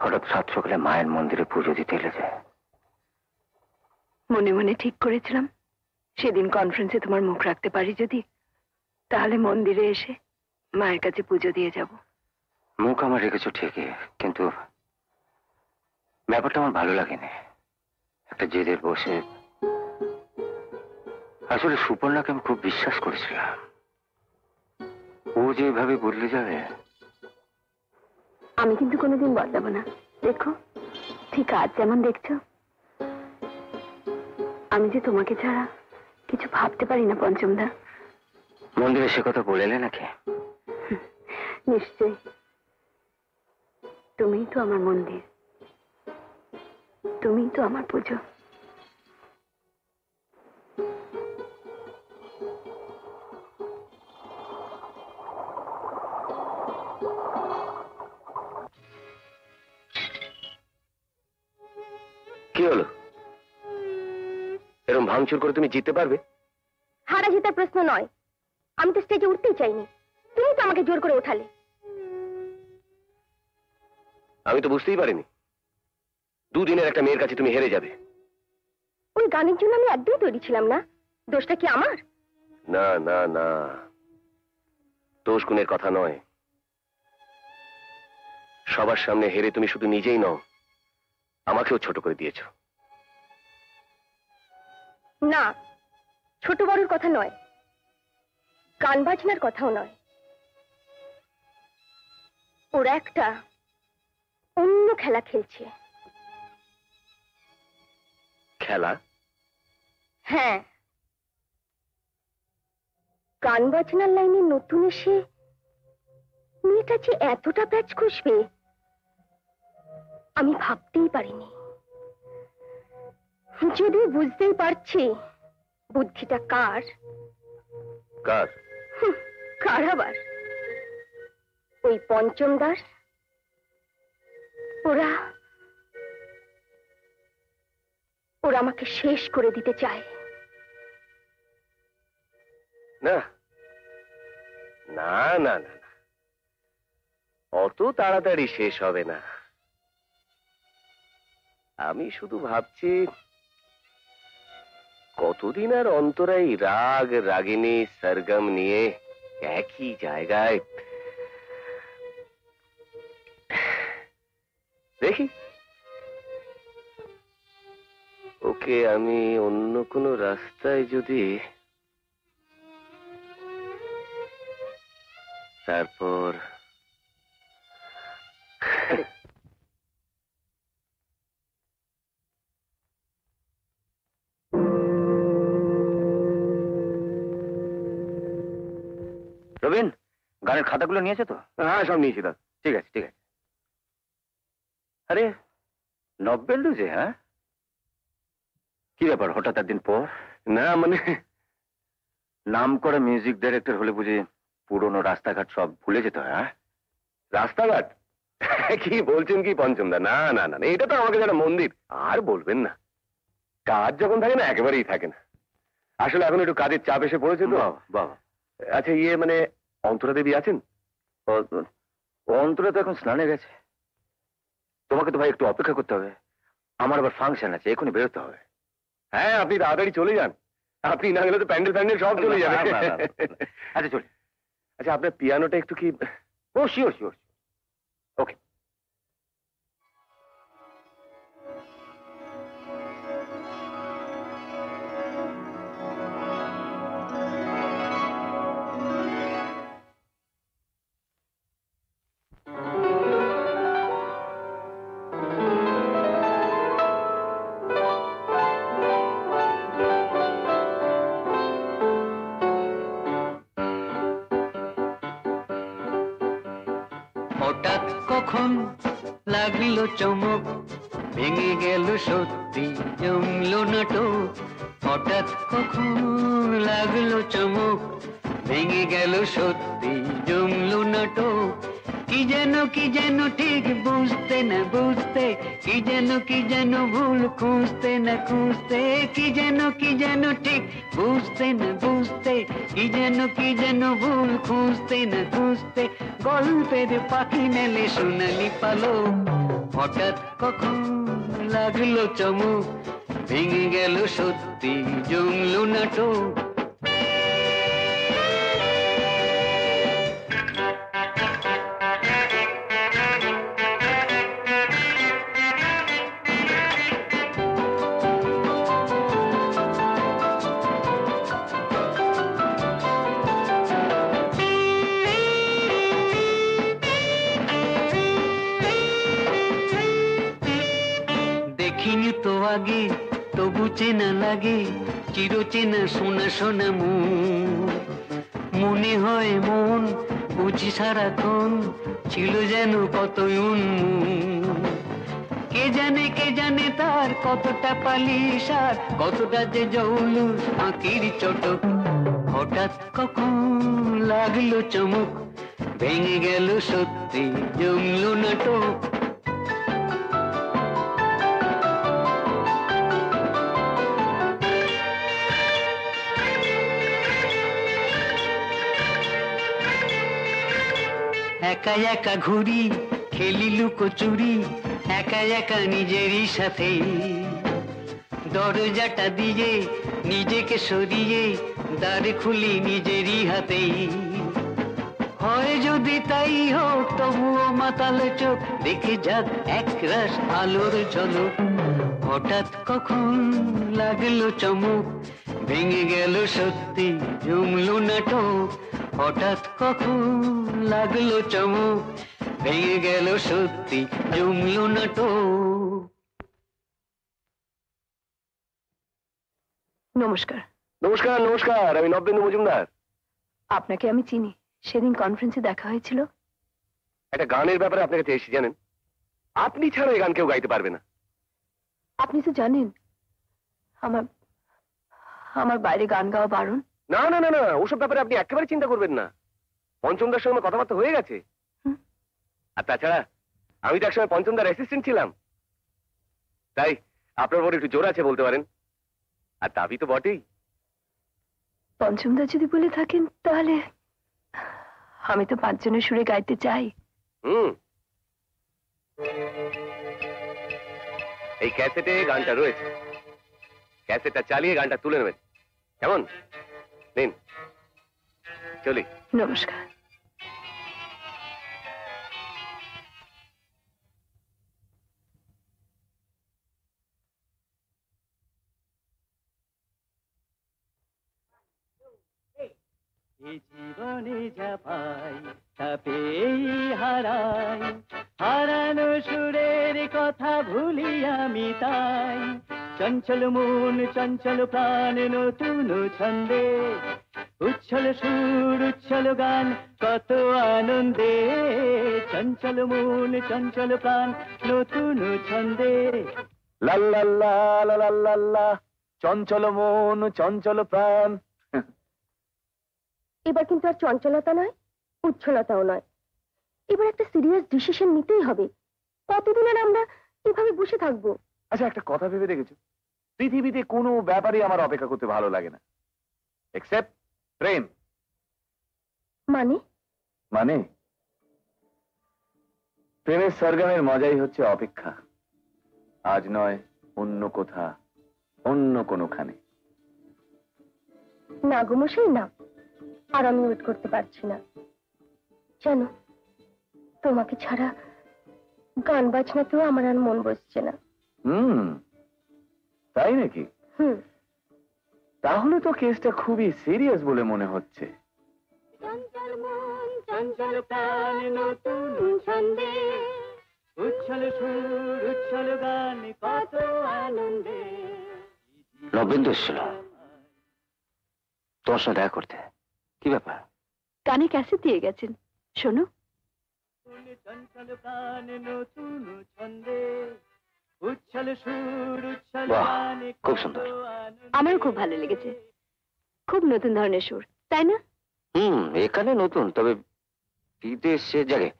হঠাৎ সাত সকালে মায়ের মন্দিরে পুজো দিতে এলে যে।
মনে মনে ঠিক করেছিলাম। সেদিন কনফারেন্সে তোমার মুখ রাখতে পারি যদি। তাহলে মন্দিরে এসে মায়ের কাছে পুজো দিয়ে যাব।
মুখ আমার রেখেছো ঠিকই কিন্তু ব্যাপারটা আমার ভালো লাগেনি। একটা জেদের বসে। আসলে সুপর্ণাকে আমি খুব বিশ্বাস করেছিলাম। ও যেভাবে বদলে যাবে
আমি কিন্তু কোনোদিন বদলাবো না। দেখো ঠিক আজ যেমন দেখছ। আমি যে তোমাকে ছাড়া কিছু ভাবতে পারি না পঞ্চমদা।
মন্দিরে সে কথা বলে এলে নাকি?
নিশ্চয় তুমিই তো আমার মন্দির। তুমিই তো আমার পুজো।
ভাঙচুর করে তুমি জিততে পারবে?
হারা জেতার প্রশ্ন নয়। আমি তো স্টেজে উঠতেই চাইনি। তুমি তো আমাকে জোর করে ওঠালে।
আমি তো বুঝতেই পারিনি। দুদিনের একটা মেয়ের কাছে তুমি হেরে যাবে।
ওই গানের জন্য আমি একদম তৈরি ছিলাম না। দোষটা কি আমার?
না না না। দোষ গুণের কথা নয়। সবার সামনে হেরে তুমি শুধু নিজেই নও আমাকেও ছোট করে দিয়েছ।
না ছোট বড়র কথা নয়। গান বাজনার কথাও নয়। ওরা একটা অন্য খেলা খেলছে।
খেলা?
হ্যাঁ। গান বাজনার লাইনে নতুন এসে মেয়েটা যে এতটা প্যাচ কষবে আমি ভাবতেই পারিনি। যদিও বুঝতেই পারছি বুদ্ধিটা কার?
কার?
কার আবার? ওই পঞ্চম দাস? ওরা ওরা আমাকে শেষ করে দিতে চায়।
না। না না না না। অত তাড়াতাড়ি শেষ হবে না। আমি শুধু ভাবছি কতদিন আর অন্তরাই রাগ রাগিনী সরগম নিয়ে একই জায়গায়? দেখি। ওকে আমি অন্য কোনো রাস্তায় যদি তারপর
গানের খাতাগুলো নিয়েছে তো?
হ্যাঁ সব নিয়েছি দাদা।
ঠিক আছে ঠিক আছে। আরে নব্বেল যে হ্যাঁ? কি ব্যাপার হঠাৎ একদিন পর?
না মানে
নাম করা মিউজিক ডাইরেক্টর হলে বুঝি পুরনো রাস্তাঘাট সব ভুলে যেতে হয়?
রাস্তাঘাট? <laughs> কি বলছেন কি পঞ্চমদা না না না না, এটা তো আমাকে যারা মন্দির আর বলবেন না। কাজ যখন থাকে না একেবারেই থাকে না। আসলে এখন একটু কাজের চাপ এসে পড়েছে তো।
বাহ।
আচ্ছা ইয়ে মানে অন্তরা দেবী আছেন?
অন্তরা তো এখন স্নানে গেছে। তোমাকে তো ভাই একটু অপেক্ষা করতে হবে। আমার আবার ফাংশন আছে এখনই বেরোতে হবে।
হ্যাঁ আপনি তাড়াতাড়ি চলে যান। আপনি না গেলে তো প্যান্ডেল প্যান্ডেল সব চলে যাবে।
আচ্ছা চলি।
আচ্ছা আপনার পিয়ানোটা একটু কি
ও শিওর শিওর ওকে
চমক, ভেঙে গেল সত্যি জমলো নাটক। হঠাৎ কখন লাগল চমক, ভেঙে গেল সত্যি জমলো নাটক। কি যেন কি যেন ঠিক বুঝতে না বুঝতে, কি যেন কি যেন ভুল খুঁজতে না খুঁজতে, কি যেন কি যেন ঠিক বুঝতে না বুঝতে, কি যেন কি যেন ভুল খুঁজতে না খুঁজতে। গল্পের পাখি মেলে সোনালি পালো হঠাৎ কখন লাগল চমু ভেঙে গেল সত্যি জমলো নাটক। চেনা সোনা সোনা মন হয় মন বুঝি সারাক্ষণ ছিল যেন কত কে জানে কে জানে তার কতটা পালিশ কতটা যে জৌলুস আঁকির চটক। হঠাৎ কখন লাগল চমক, ভেঙে গেল সত্যি জমলো নাটক। একা একা ঘুরি খেলি লুকোচুরি একা একা নিজেরই সাথে। দরজাটা দিয়ে নিজেকে সরিয়ে, দ্বার খুলি নিজেরই হাতে। হয় যদি তাই হোক, তবুও মাতাল চোখ, দেখে যাক এক রাস আলোর ঝলক। হঠাৎ কখন লাগল চমক, ভেঙে গেল সত্যি, জমলো নাটক। হঠাৎ কখন লাগল চমক ভেঙে গেল সত্যি জমলো নাটক
নমস্কার।
নমস্কার নমস্কার আমি নবেন্দু মজুমদার।
আপনাকে আমি চিনি। সেদিন কনফারেন্সে দেখা হয়েছিল।
একটা গানের ব্যাপারে আপনার কাছে এসেছি জানেন? আপনি ছাড়া এই গান কেউ গাইতে পারবে না।
আপনি তো জানেন আমার আমার বাইরে গান গাওয়া বারণ।
না না না না ওসব ব্যাপারে আপনি একেবারে চিন্তা করবেন না। পঞ্চমদার সঙ্গে কথাবার্তা হয়ে গেছে। আর তাছাড়া আমি তো একসময় পঞ্চমদার অ্যাসিস্ট্যান্ট ছিলাম। তাই আপনার উপর একটু জোর আছে বলতে পারেন। আর দাবি তো বটেই।
পঞ্চমদা যদি বলে থাকেন তাহলে আমি তো পাঁচজনের সুরে গাইতে চাই।
হুম। এই ক্যাসেটে গানটা রয়েছে। ক্যাসেটটা চালিয়ে গানটা তুলে নেবেন। কেমন? নিন। চলি।
নমস্কার।
এই জীবনে যা পাই তা পেয়েই হারাই। হারানো সুরের কথা ভুলি আমি তাই। চঞ্চল মন চঞ্চল প্রাণ নতুন ছন্দে। উচ্ছল সুর উচ্ছল গান কত আনন্দে। চঞ্চল মন চঞ্চল প্রাণ নতুন ছন্দে।
লাল্লাল্লা লাল্লাল্লা চঞ্চল মন চঞ্চল প্রাণ।
এবার কিন্তু আর চঞ্চলতা নয় উচ্ছলতাও নয়। এবার একটা সিরিয়াস ডিসিশন নিতেই হবে। কতদিন আর আমরা এভাবে বসে থাকব?
আচ্ছা একটা কথা ভেবে দেখেছ? পৃথিবীতে কোনো ব্যাপারে আমার অপেক্ষা করতে ভালো লাগে না। এক্সেপ্ট প্রেম
মানে?
মানে? প্রেমের সরগমের মজাই হচ্ছে অপেক্ষা। আজ নয় অন্য কোথা অন্য কোনোখানে।
না গোমশাই না। আর আমি ওয়েট করতে পারছি না। জানো তোমাকে ছাড়া গান বাজনাতেও আমার আর মন বসছে না।
হুম। তাই নাকি?
হুম।
তাহলে তো কেসটা খুবই সিরিয়াস বলে মনে হচ্ছে।
চঞ্চল মন চঞ্চল প্রাণ নতুন ছন্দে।
উচ্ছল সুর উচ্ছল গান কত আনন্দে।
নবেন্দু এসেছিল তোমার সঙ্গে দেখা করতে। কি ব্যাপার?
কানে ক্যাসেট দিয়ে গেছেন। শোনো
চঞ্চল প্রাণ নতুন ছন্দে।
খুব সুন্দর।
আমারও খুব ভালো লেগেছে। খুব নতুন ধরনের সুর তাই না?
হুম এখানে নতুন তবে বিদেশে জায়গায়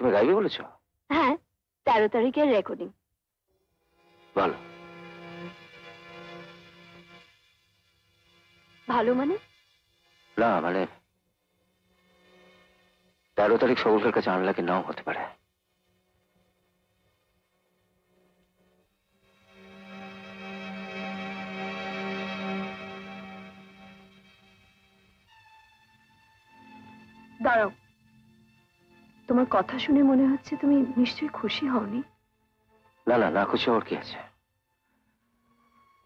তুমি গাইবে বলেছ?
হ্যাঁ তেরো তারিখের রেকর্ডিং
ভালো।
ভালো মানে?
না মানে তেরো তারিখ সকলের কাছে আনলাকি নাও হতে পারে।
দাঁড়াও। তোমার কথা শুনে মনে হচ্ছে তুমি নিশ্চয়ই খুশি হওনি।
না না না খুশি হওয়ার কি আছে?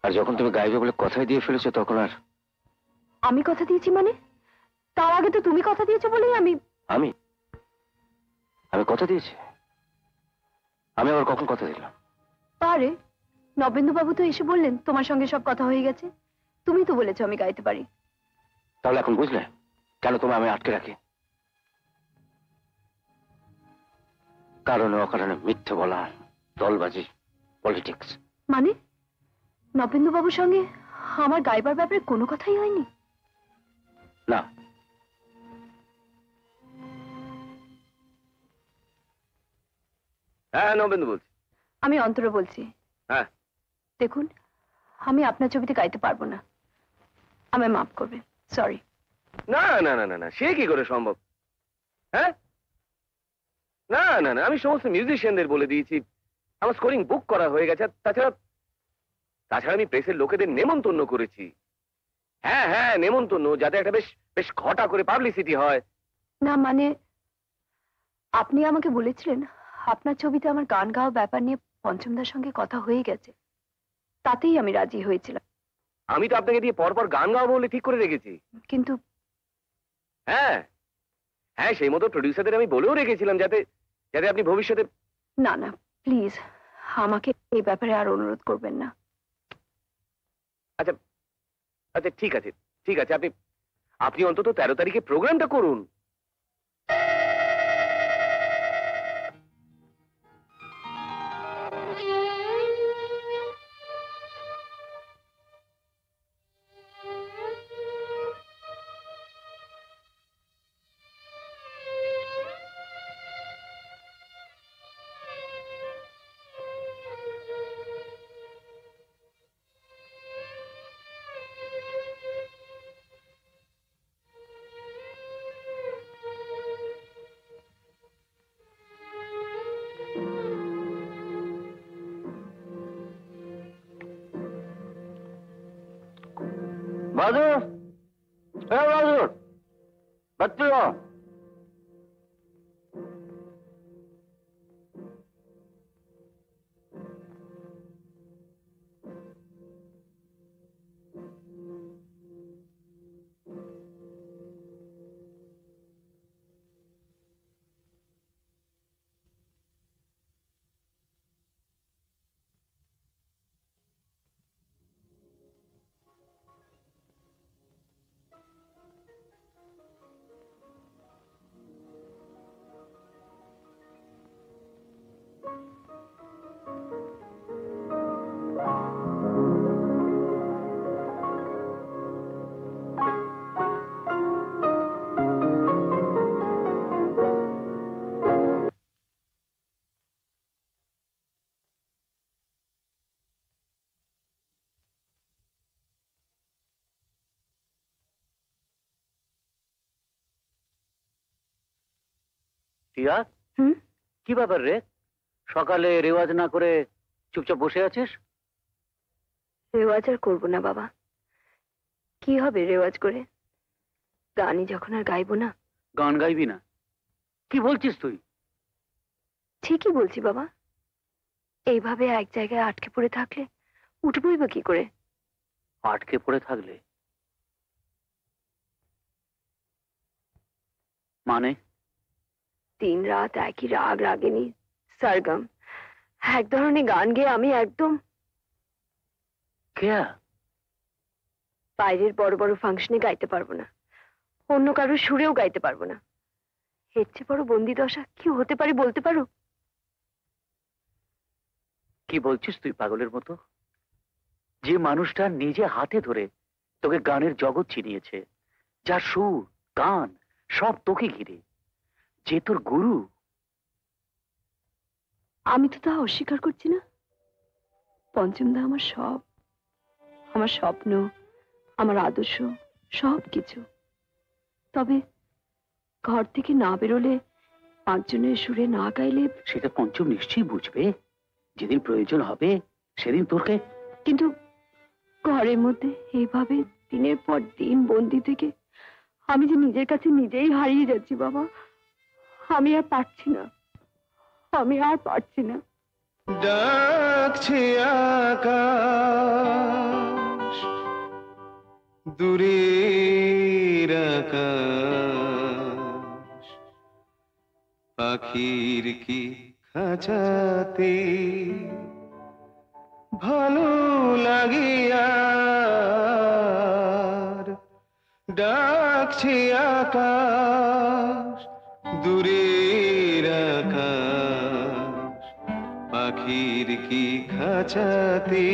আর যখন তুমি গাইবে বলে কথাই দিয়ে ফেলেছো তখন আর
আমি কথা দিয়েছি মানে? তার আগে তো তুমি কথা দিয়েছ বলেই আমি
আমি? আমি কথা দিয়েছি? আমি আবার কখন কথা দিলাম?
পারে। নবেন্দু বাবু তো এসে বললেন তোমার সঙ্গে সব কথা হয়ে গেছে। তুমি তো বলেছ আমি গাইতে পারি।
তাহলে এখন বুঝলে? কেন তুমি আমি আটকে রাখি? কারণে অকারণে মিথ্যে বলা দলবাজি পলিটিক্স
মানে? নবেন্দু বাবুর সঙ্গে আমার গাইবার ব্যাপারে কোনো কথাই হয়নি?
না।
হ্যাঁ নবেন্দু বলছি।
আমি অন্তর বলছি।
হ্যাঁ।
দেখুন আমি আপনার ছবিতে গাইতে পারব না। আমায় মাফ করবে সরি
না না না না না সে কি করে সম্ভব? হ্যাঁ? না না না আমি সমস্ত মিউজিশিয়ানদের বলে দিয়েছি। আমার স্কোরিং বুক করা হয়ে গেছে তাছাড়া তাছাড়া আমি প্রেসের লোকেদের নেমন্তন্ন করেছি। হ্যাঁ হ্যাঁ নেমন্তন্ন যাতে একটা বেশ বেশ ঘটা করে পাবলিসিটি হয়।
না মানে আপনি আমাকে বলেছিলেন আপনার ছবিতে আমার গান গাওয়া ব্যাপার নিয়ে পঞ্চমদার সঙ্গে কথা হয়ে গেছে। তাতেই আমি রাজি হয়েছিলাম।
আমি তো আপনাকে দিয়ে পরপর গান গাওয়াবো বলে ঠিক করে রেখেছি।
কিন্তু
হ্যাঁ। হ্যাঁ সেই মতো প্রডিউসারদের আমি বলেও রেখেছিলাম যাতে যাতে আপনি ভবিষ্যতে
না না প্লিজ আমাকে এই ব্যাপারে আর অনুরোধ করবেন না।
আচ্ছা আচ্ছা ঠিক আছে ঠিক আছে আপনি আপনি অন্তত তেরো তারিখে প্রোগ্রামটা করুন।
টিয়া
হুম
কি ব্যাপার রে সকালে রেওয়াজ না করে চুপচাপ বসে আছিস?
রেওয়াজ আর করব না বাবা। কি হবে রেওয়াজ করে? গানই যখন আর গাইবো না।
গান গাইবি না।
কি বলছিস তুই?
ঠিকই বলছি বাবা। এইভাবে এক জায়গায় আটকে পড়ে থাকলে উঠবই বা কি করে?
আটকে পড়ে থাকলে? মানে?
দিন রাত একই রাগ রাগেনি। সারগাম এক ধরনের গান গেয়ে আমি একদম
কেয়া?
বাইরের বড় বড় ফাংশনে গাইতে পারব না অন্য কারোর সুরেও গাইতে পারব না। এর চেয়ে বড় বন্দি দশা কি হতে পারে বলতে পারো?
কি বলছিস তুই পাগলের মতো? যে মানুষটা নিজে হাতে ধরে তোকে গানের জগৎ চিনিয়েছে যার সুর গান সব তোকে ঘিরে যে তোর গুরু
আমি তো তা অস্বীকার করছি না। পঞ্চমদা আমার সব আমার স্বপ্ন আমার আদর্শ সব কিছু। তবে ঘর থেকে না বেরোলে পাঁচজনের সুরে না গাইলে
সেটা পঞ্চম নিশ্চয়ই বুঝবে। যেদিন প্রয়োজন হবে সেদিন তোরকে
কিন্তু ঘরের মধ্যে এইভাবে দিনের পর দিন বন্দি থেকে আমি যে নিজের কাছে নিজেই হারিয়ে যাচ্ছি বাবা আমি আর পারছি না। আমি আর পারছি না।
ডাকছে আকাশ, দূরের পাখির কি খাঁচাতে ভালো লাগিয়া ডাকছে আকাশ, দূরের আকাশ। পাখির কি খাঁচাতে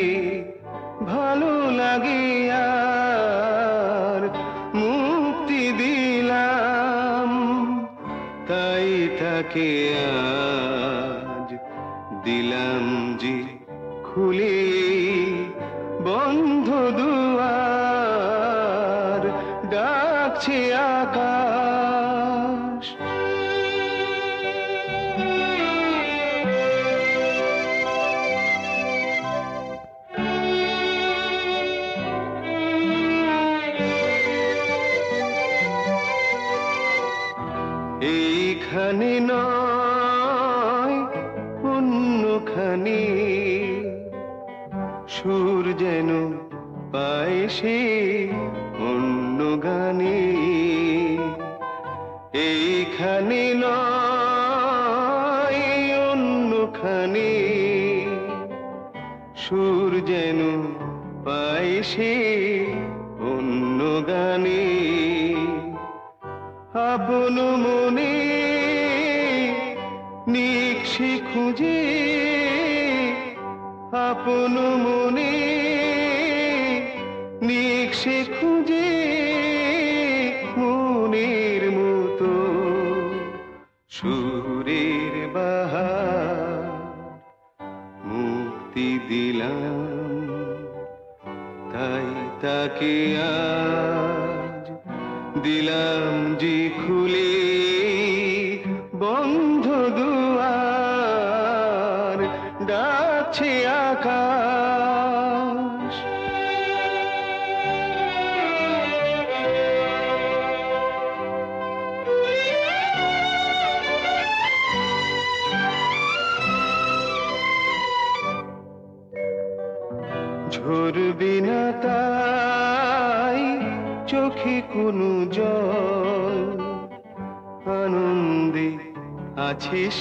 ভালো লাগে আর মুক্তি দিলাম। তাই তাকে আজ দিলাম যে খুলে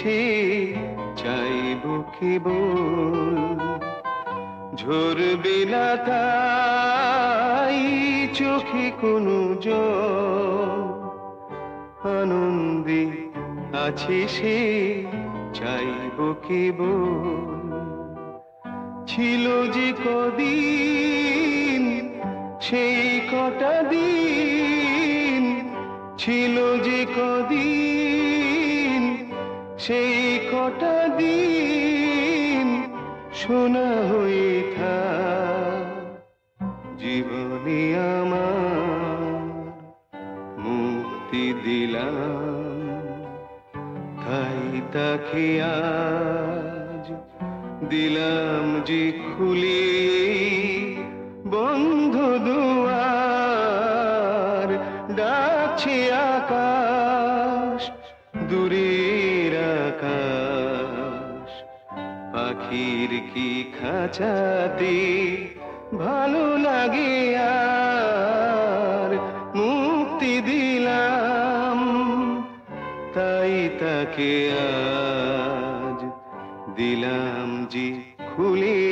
সে চাইব কেবল ঝরবে না চোখে কোনো জল। আনন্দে আছে সে চাইব কেবল ছিল যে কদিন, সেই কটা দিন। ছিল যে কদিন সেই কটা দিন শোনা হয়ে থাক। জীবনে আমার মুক্তি দিলাম। তাই তাকে আজ দিলাম যে খুলে বন্ধ দুয়ার, ডাকছে আকাশ দূরের পাখির কি খাঁচাতে? ভালো লাগে আর মুক্তি দিলাম। তাই তাকে আজ দিলাম জি খুলে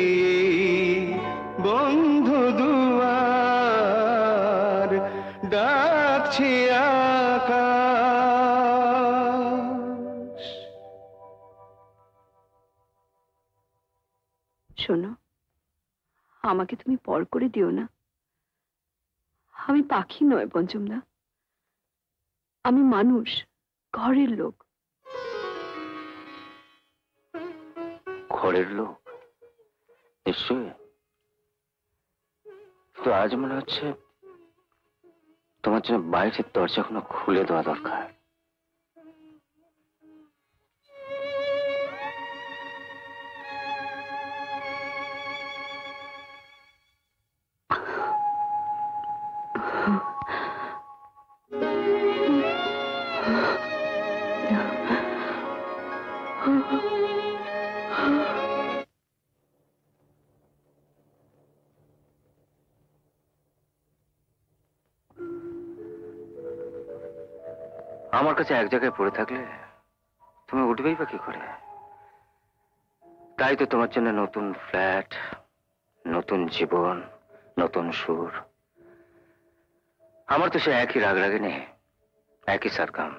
আমাকে তুমি পর করে দিও না। আমি পাখি নয়, পঞ্চমদা। আমি মানুষ, ঘরের লোক।
ঘরের লোক? নিশ্চয়ই। কিন্তু আজ মনে হচ্ছে তোমার জন্য বাইরের দরজা কোনো খুলে দেওয়া দরকার। আমার কাছে এক জায়গায় পড়ে থাকলে তুমি উঠবেই বা কি করে? তাই তো তোমার জন্য নতুন ফ্ল্যাট নতুন জীবন নতুন সুর। আমার তো সে একই রাগ রাগে নেই একই সারকাম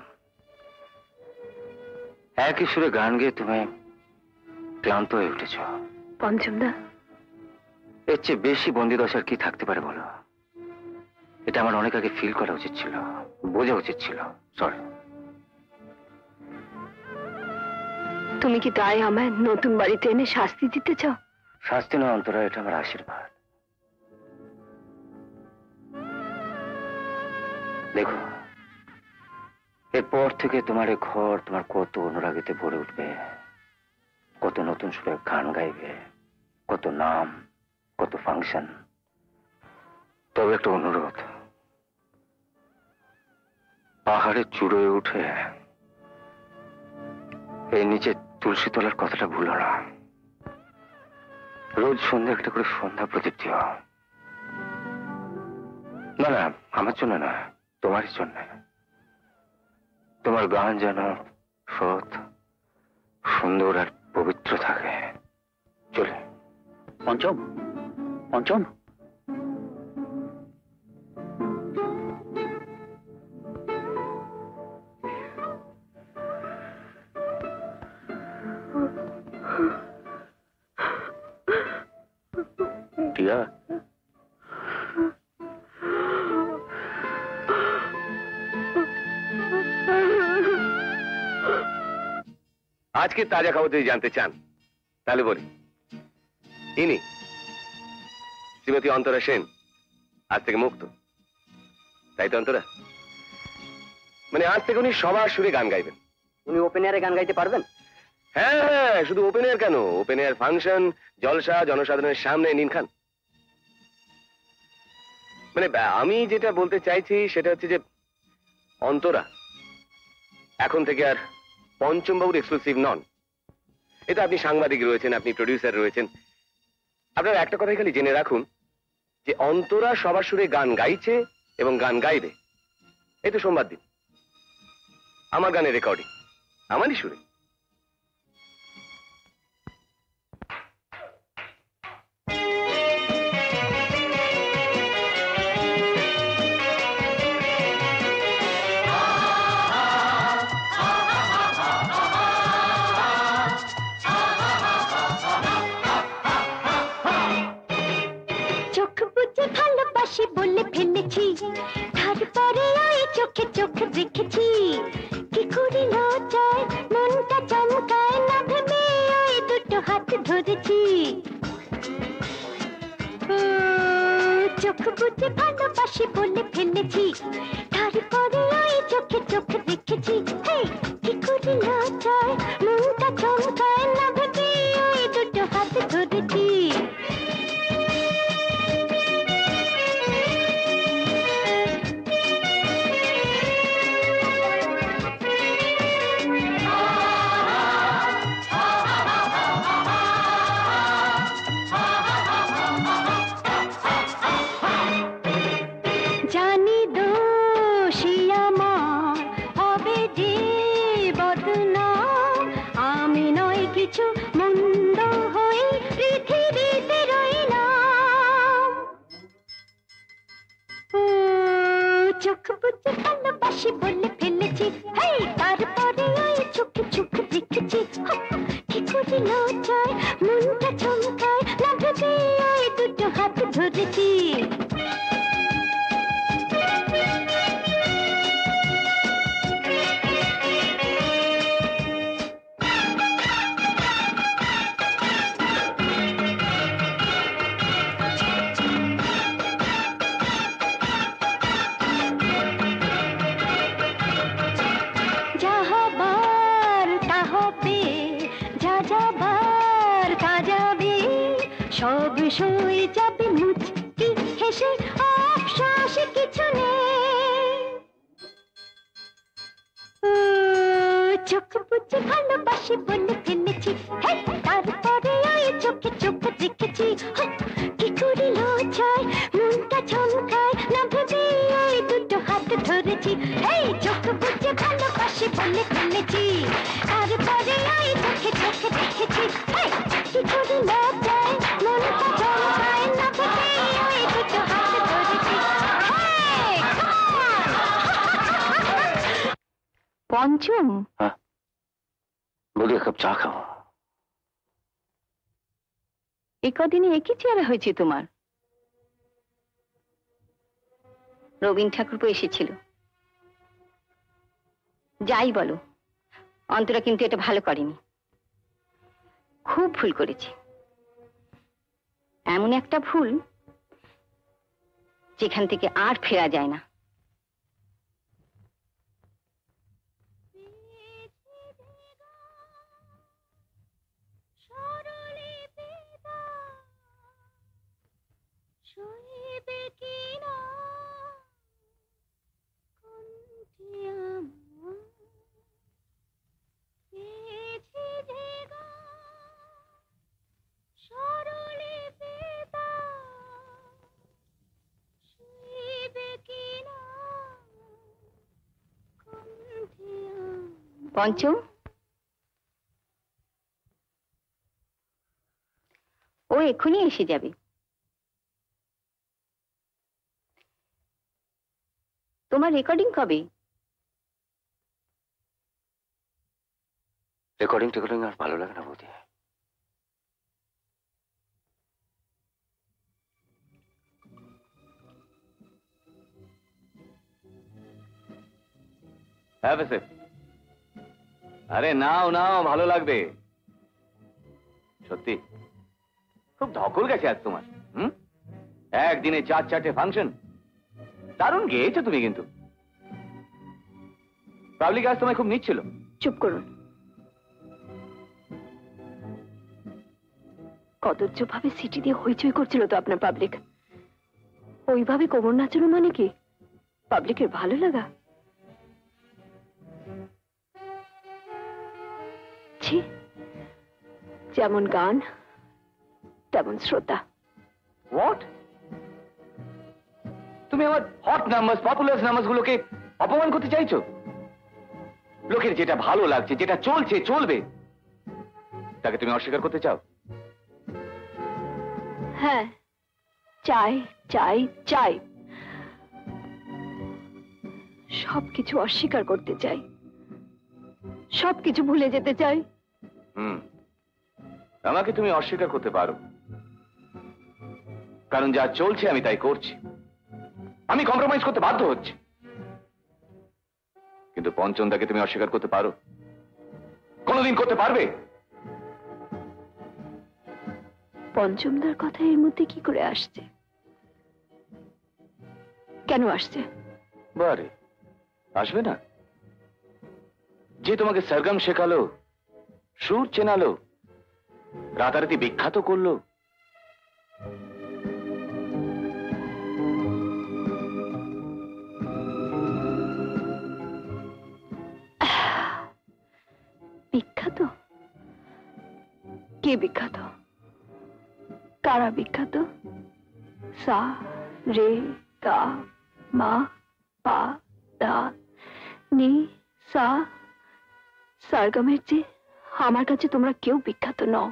একই সুরে গান গেয়ে তুমি ক্লান্ত হয়ে উঠেছ।
পঞ্চমদা?
এর চেয়ে বেশি বন্দিদশার কি থাকতে পারে বলো? এটা আমার অনেক আগে ফিল করা উচিত ছিল বোঝা উচিত ছিল সরি
তুমি কি তাই আমায় নতুন বাড়িতে এনে শাস্তি দিতে চাও?
শাস্তি নয় অন্তরা, এটা আমার আশীর্বাদ। দেখো, এরপর থেকে তোমার ঘর, তোমার কত অনুরাগীতে ভরে উঠবে, কত নতুন সুরে গান গাইবে, কত নাম, কত ফাংশন, তবে একটা অনুরোধ। পাহাড়ে চূড়োয় উঠে, এই নিচে তুলসী তলার কথাটা ভুলো না রোজ সন্ধ্যা একটা করে সন্ধ্যা প্রদীপ দিও। না না, আমার জন্য না, তোমারই জন্য। তোমার গান যেন সৎ, সুন্দর আর পবিত্র থাকে। চলে।
পঞ্চম পঞ্চম। টিয়া
আজকে তাজা খবর যদি জানতে চান তাহলে বলি। ইনি শ্রীমতী অন্তরা সেন আজ থেকে মুক্ত। তাই তো অন্তরা? মানে আজ থেকে উনি সবার সুরে গান গাইবেন।
উনি ওপেন এয়ারে গান গাইতে পারবেন?
হ্যাঁ হ্যাঁ শুধু ওপেন এয়ার কেন? ওপেন এয়ার ফাংশন জলসা জনসাধারণের সামনে নিন খান। মানে আমি যেটা বলতে চাইছি সেটা হচ্ছে যে, অন্তরা, এখন থেকে আর পঞ্চম বাবুর এক্সক্লুসিভ নন এটা আপনি সাংবাদিক রয়েছেন, আপনি প্রডিউসার রয়েছেন। আপনারা একটা কথাই খালি জেনে রাখুন, যে অন্তরা সবার সুরে গান গাইছে এবং গান গাইবে। এই তো সোমবার দিন। আমার গানের রেকর্ডিং আমারই সুরে।
দেখেছি। কি মনটা চমকায় দুটো হাত ধরেছি। চোখ বুঝে ভালোবাসি বলে ফেলেছি। তারপরে ওই চোখে চোখ
হয়েছে তোমার? রবীন ঠাকুরপো এসেছিল। যাই বলো, অন্তরা কিন্তু এটা ভালো করেনি। খুব ভুল করেছি। এমন একটা ভুল যেখান থেকে আর ফেরা যায় না। পঞ্চম। ও এক্ষুনি এসে যাবে। তোমার রেকর্ডিং কবে?
রেকর্ডিং টেকর্ডিং আর ভালো লাগে না বৌদি।
হ্যাঁ বেসে আরে নাও নাও, ভালো লাগবে। সত্যি? খুব ধকল গেছে আজ তোমার, হুম? একদিনে চার, চারটে ফাংশন দারুণ গেয়েছো তুমি কিন্তু। পাবলিক আজ তোমায় খুব নিচ্ছিল।
চুপ করুন। কদর্য ভাবে সিটি দিয়ে হইচই করছিল তো আপনার পাবলিক ওইভাবে কোমর নাচানো মানে কি? পাবলিকের ভালো লাগা? ছি যেমন গান তেমন শ্রোতা।
হোয়াট তুমি আমার হট নাম্বার পপুলার নাম্বার গুলোকে অপমান করতে চাইছো? লোকের যেটা ভালো লাগছে যেটা চলছে চলবে তাকে তুমি অস্বীকার করতে চাও?
হ্যাঁ চাই চাই চাই। সবকিছু অস্বীকার করতে চাই। সবকিছু ভুলে যেতে চাই।
হুম। আমাকে তুমি অস্বীকার করতে পারো। কারণ যা চলছে আমি তাই করছি। আমি কম্প্রোমাইজ করতে বাধ্য হচ্ছি। কিন্তু পঞ্চমদাকে তুমি অস্বীকার করতে পারো? কোনোদিন করতে পারবে?
পঞ্চমদার কথা এর মধ্যে কি করে আসছে? কেন আসছে?
বারে আসবে না। যে তোমাকে সরগম শেখালো সুর চেনালো। রাতারাতি বিখ্যাত করল।
বিখ্যাত? কে বিখ্যাত? কারা বিখ্যাত? সা, রে গা মা, পা দা নি, সা, সারগমের চেয়ে আমার কাছে তোমরা কেউ বিখ্যাত নও।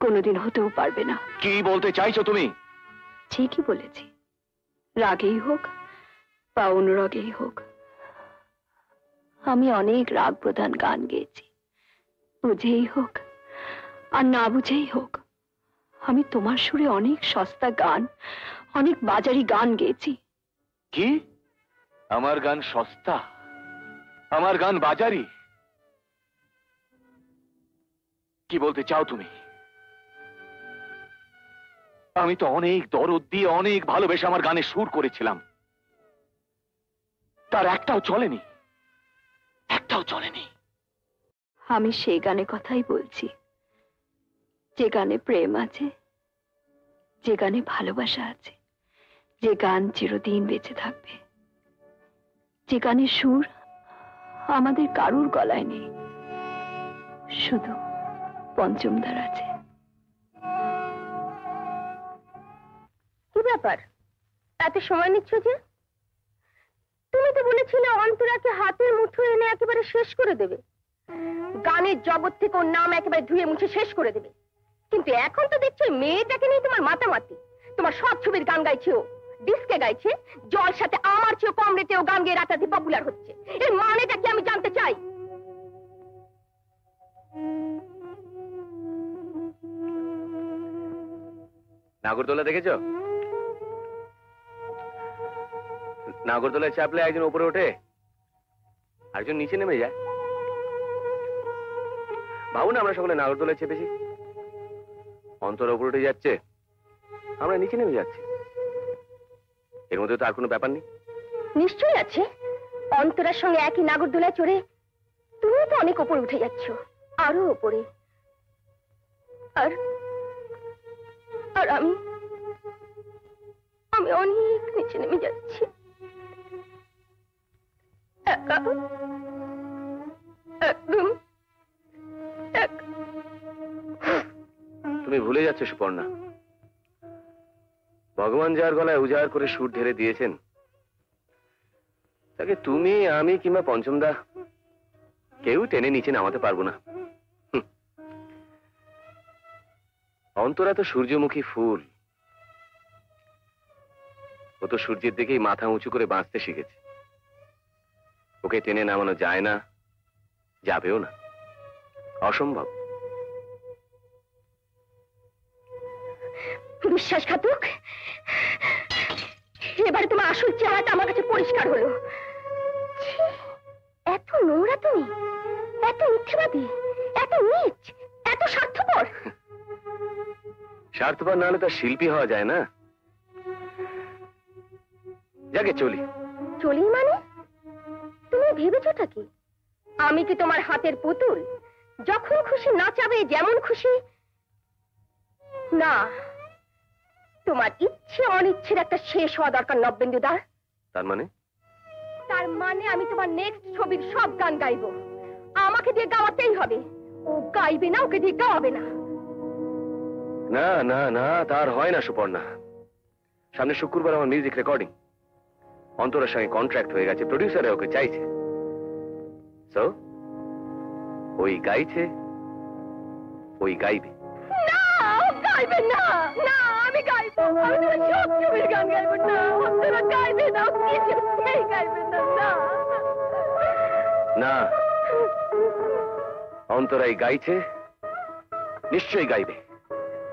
কোনোদিন হতেও পারবে না।
কি বলতে চাইছো তুমি?
ঠিকই বলেছি। রাগেই হোক বা অনুরাগেই হোক আমি অনেক রাগ প্রধান গান গেয়েছি। বুঝেই হোক আর না বুঝেই হোক আমি তোমার সুরে অনেক সস্তা গান অনেক বাজারি গান গেয়েছি।
কি? আমার গান সস্তা? আমার গান বাজারি? কি বলতে চাও তুমি? আমি তো অনেক দরদ দিয়ে অনেক ভালোবেসে আমার গানে সুর করেছিলাম। তার একটাও চলেনি। একটাও চলেনি।
আমি সেই গানে কথাই বলছি। যে গানে প্রেম আছে, যে গানে ভালোবাসা আছে, যে গান চিরদিন বেঁচে থাকবে। যে গানের সুর আমাদের কারুর গলায় নেই। শুধু পঞ্চমদার আছে।
কি ব্যাপার? এত সময় নিচ্ছ যে? তুমি তো বলেছিলে অন্তরাকে হাতের মুঠো এনে একেবারে শেষ করে দেবে। গানের জগৎ থেকে ওর নাম একেবারে ধুয়ে মুছে শেষ করে দেবে। কিন্তু এখন তো দেখছি মেয়েটাকে নিয়ে তোমার মাতামাতি। তোমার সব ছবির গান গাইছে ও, ডিস্কে গাইছে, জল সাথে আমার চেয়েও কম রেটে ও গান গেয়ে রাতারাতি পপুলার হচ্ছে। এর মানেটা কি আমি জানতে চাই?
নাগরদোলা দেখেছ? নাগরদোলায় চাপলে একজন উপরে ওঠে, আরেকজন নিচে নেমে যায়। ভাবুন আমরা সকলে নাগরদোলায় চেপেছি। অন্তর উপরে উঠে যাচ্ছে, আমরা নিচে নেমে যাচ্ছি। এর মধ্যে তো আর কোনো ব্যাপার নেই।
নিশ্চয়ই আছে। অন্তরার সঙ্গে একই নাগরদোলায় চড়ে তুমি তো অনেক ওপরে উঠে যাচ্ছ, আরও ওপরে আর আর আমি আমি অনেক নিচে নেমে যাচ্ছি।
তুমি ভুলে যাচ্ছ সুপর্ণা। ভগবান যার গলায় উজাড় করে সুর ঢেলে দিয়েছেন, তাকে তুমি, আমি কিংবা পঞ্চমদা কেউ টেনে নিচে নামাতে পারব না। অন্তরা তো সূর্যমুখী ফুল। ও তো সূর্যের দিকেই মাথা উঁচু করে বাঁচতে শিখেছে। ওকে টেনে নামানো যায় না, যাবেও না। অসম্ভব।
বিশ্বাসঘাতক এবারে তোমার আসল চেহারাটা আমার কাছে পরিষ্কার হলো। এত নোংরা তুমি। এত মিথ্যেবাদী, এত নিচ, এত স্বার্থপর।
স্বার্থপর না হলে তার শিল্পী হওয়া যায় না। যাকে চলি।
চলি মানে? তুমি ভেবেছোটা কি? আমি কি তোমার হাতের পুতুল? যখন খুশি নাচাবে যেমন খুশি? না। তোমার ইচ্ছে অনিচ্ছের একটা শেষ হওয়া দরকার নব্বেন্দুদার।
তার মানে?
তার মানে আমি তোমার নেক্সট ছবির সব গান গাইবো। আমাকে দিয়ে গাওয়াতেই হবে। ও গাইবে না ওকে দিয়ে গাওয়াবে না।
না না না তার হয় না সুপর্ণা। সামনে শুক্রবার আমার মিউজিক রেকর্ডিং অন্তরের সঙ্গে কন্ট্রাক্ট হয়ে গেছে প্রডিউসারে ওকে চাইছে। সো ওই গাইছে ওই গাইবে।
না গাইবেন না না আমি গাইবো আমি সব ছবির গান গাইবো না আপনারা গাইবে না কিছুতেই গাইবেন না না।
না অন্তরাই গাইছে নিশ্চয়ই গাইবে।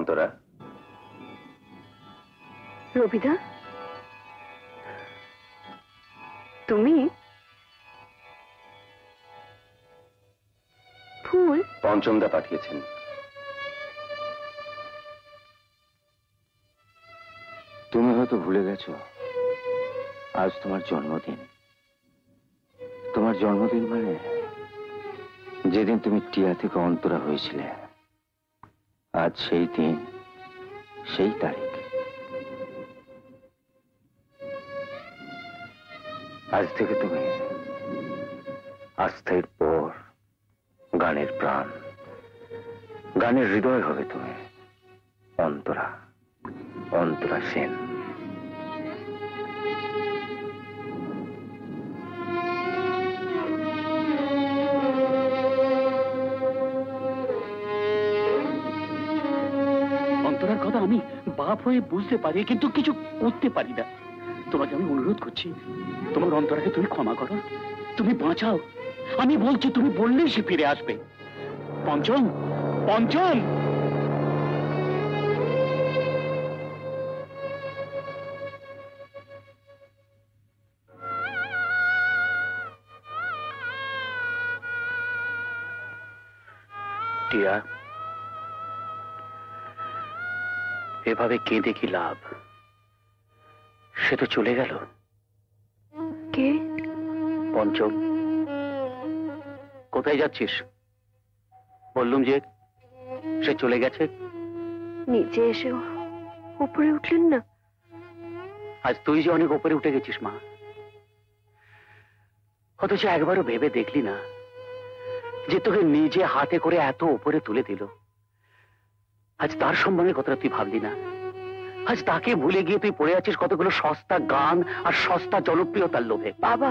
অন্তরা।
রবিদা? তুমি? ফুল?
পঞ্চমদা পাঠিয়েছেন।
তুমি হয়তো ভুলে গেছো আজ তোমার জন্মদিন। তোমার জন্মদিন মানে যেদিন তুমি টিয়া থেকে অন্তরা হয়েছিলে। আজ সেই দিন, সেই তারিখ। আজ থেকে তুমি আস্থের পর গানের প্রাণ, গানের হৃদয় হবে তুমি, অন্তরা অন্তরা সেন।
বাপ হয়ে বুঝতে পারি, কিন্তু কিছু করতে পারি না। তোমাকে আমি অনুরোধ করছি, তোমার অন্তরাকে তুমি ক্ষমা করো, তুমি বাঁচাও। আমি বলছি, তুমি বললেই সে ফিরে আসবে। পঞ্চম পঞ্চম! এভাবে কেঁদে কি লাভ? সে তো চলে গেল।
কে?
পঞ্চম। কোথায় যাচ্ছিস? বললুম যে সে চলে গেছে।
নিচে এসে উপরে উঠলেন না?
আজ তুই যে অনেক উপরে উঠে গেছিস মা। অথচ একবারও ভেবে দেখলি না যে তোকে নিজে হাতে করে এত উপরে তুলে দিল। আজ তার সম্মানের কথাটা তুই ভাবলি না? আজ তাকে ভুলে গিয়ে তুই পড়ে আছিস কতগুলো সস্তা গান আর সস্তা জনপ্রিয়তার লোভে।
বাবা!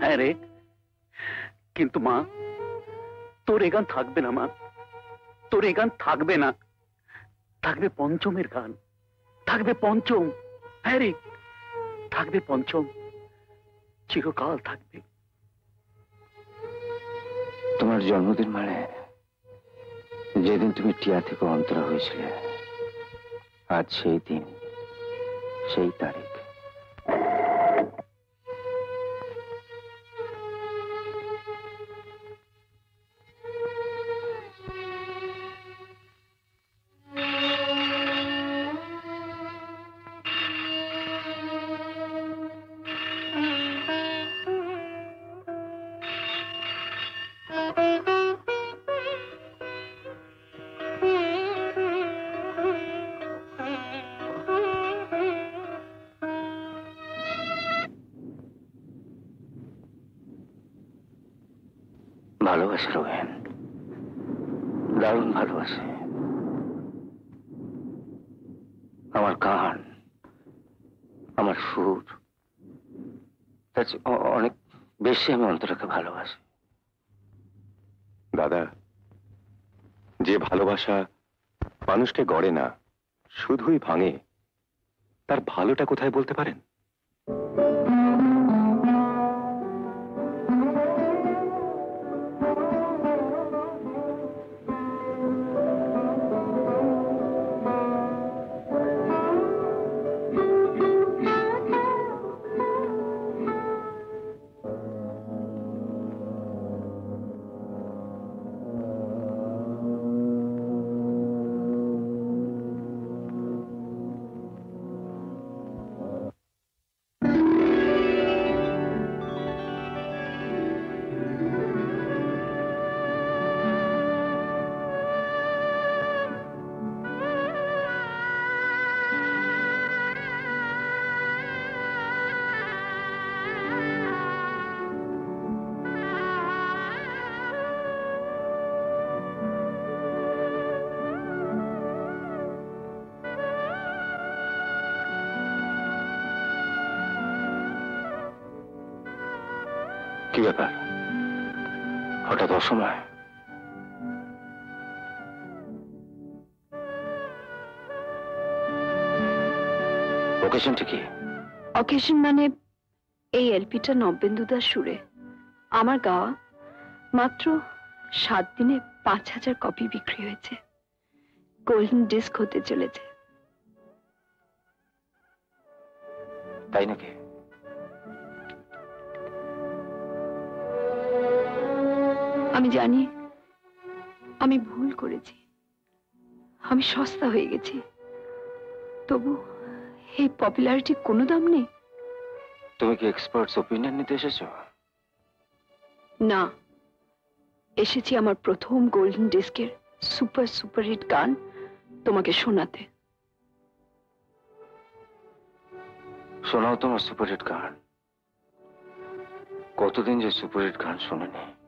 হ্যাঁ রে। কিন্তু মা, তোর এ গান থাকবে না মা। তোর এ গান থাকবে না। থাকবে পঞ্চমের গান। থাকবে পঞ্চম। হ্যাঁ রে। থাকবে পঞ্চম। চিরকাল থাকবে।
তোমার জন্মদিন মানে যেদিন তুমি টিয়া থেকে অন্তরা হয়েছিলে আজ সেই দিন সেই তারিখ। আমি অন্তরাকে ভালোবাসি।
দাদা, যে ভালোবাসা মানুষকে গড়ে না, শুধুই ভাঙে, তার ভালোটা কোথায় বলতে পারেন?
হঠাৎ অসময় ওকেশনটা কি?
অকেশন মানে এই এলপিটা নবেন্দুদার সুরে। আমার গাওয়া মাত্র সাত দিনে পাঁচ হাজার কপি বিক্রি হয়েছে। গোল্ডেন ডিস্ক হতে চলেছে।
তাই নাকি?
আমি জানি আমি ভুল করেছি। আমি সস্তা হয়ে গেছি। তবু এই পপুলারিটি কোনো দাম নেই?
তুমি কি এক্সপার্টস ওপিনিয়ন নিতে এসেছ?
না। এসেছি আমার প্রথম গোল্ডেন ডিস্কের সুপার সুপার হিট গান তোমাকে শোনাতে।
শোনাও তোমার সুপারহিট গান। কতদিন যে সুপারহিট গান শোনেনি?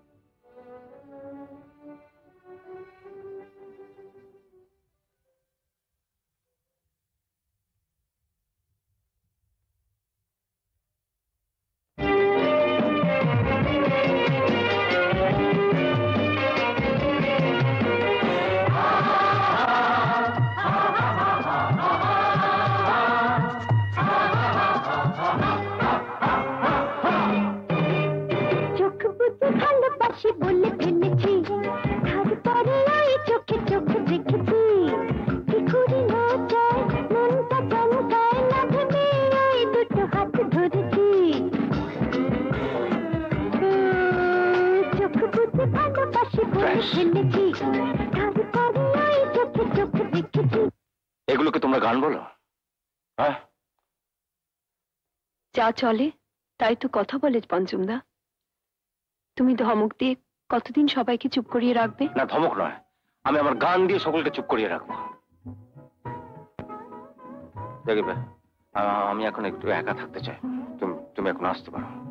চলে, তাই তো কথা বলে পঞ্চমদা। তুমি ধমক দিয়ে কতদিন সবাইকে চুপ করিয়ে রাখবে?
না, ধমক নয়। আমি আমার গান দিয়ে সকলকে চুপ করিয়ে রাখব। দেখবে আমি এখন একটু একা থাকতে চাই। তুমি তুমি এখন আসতে পারো।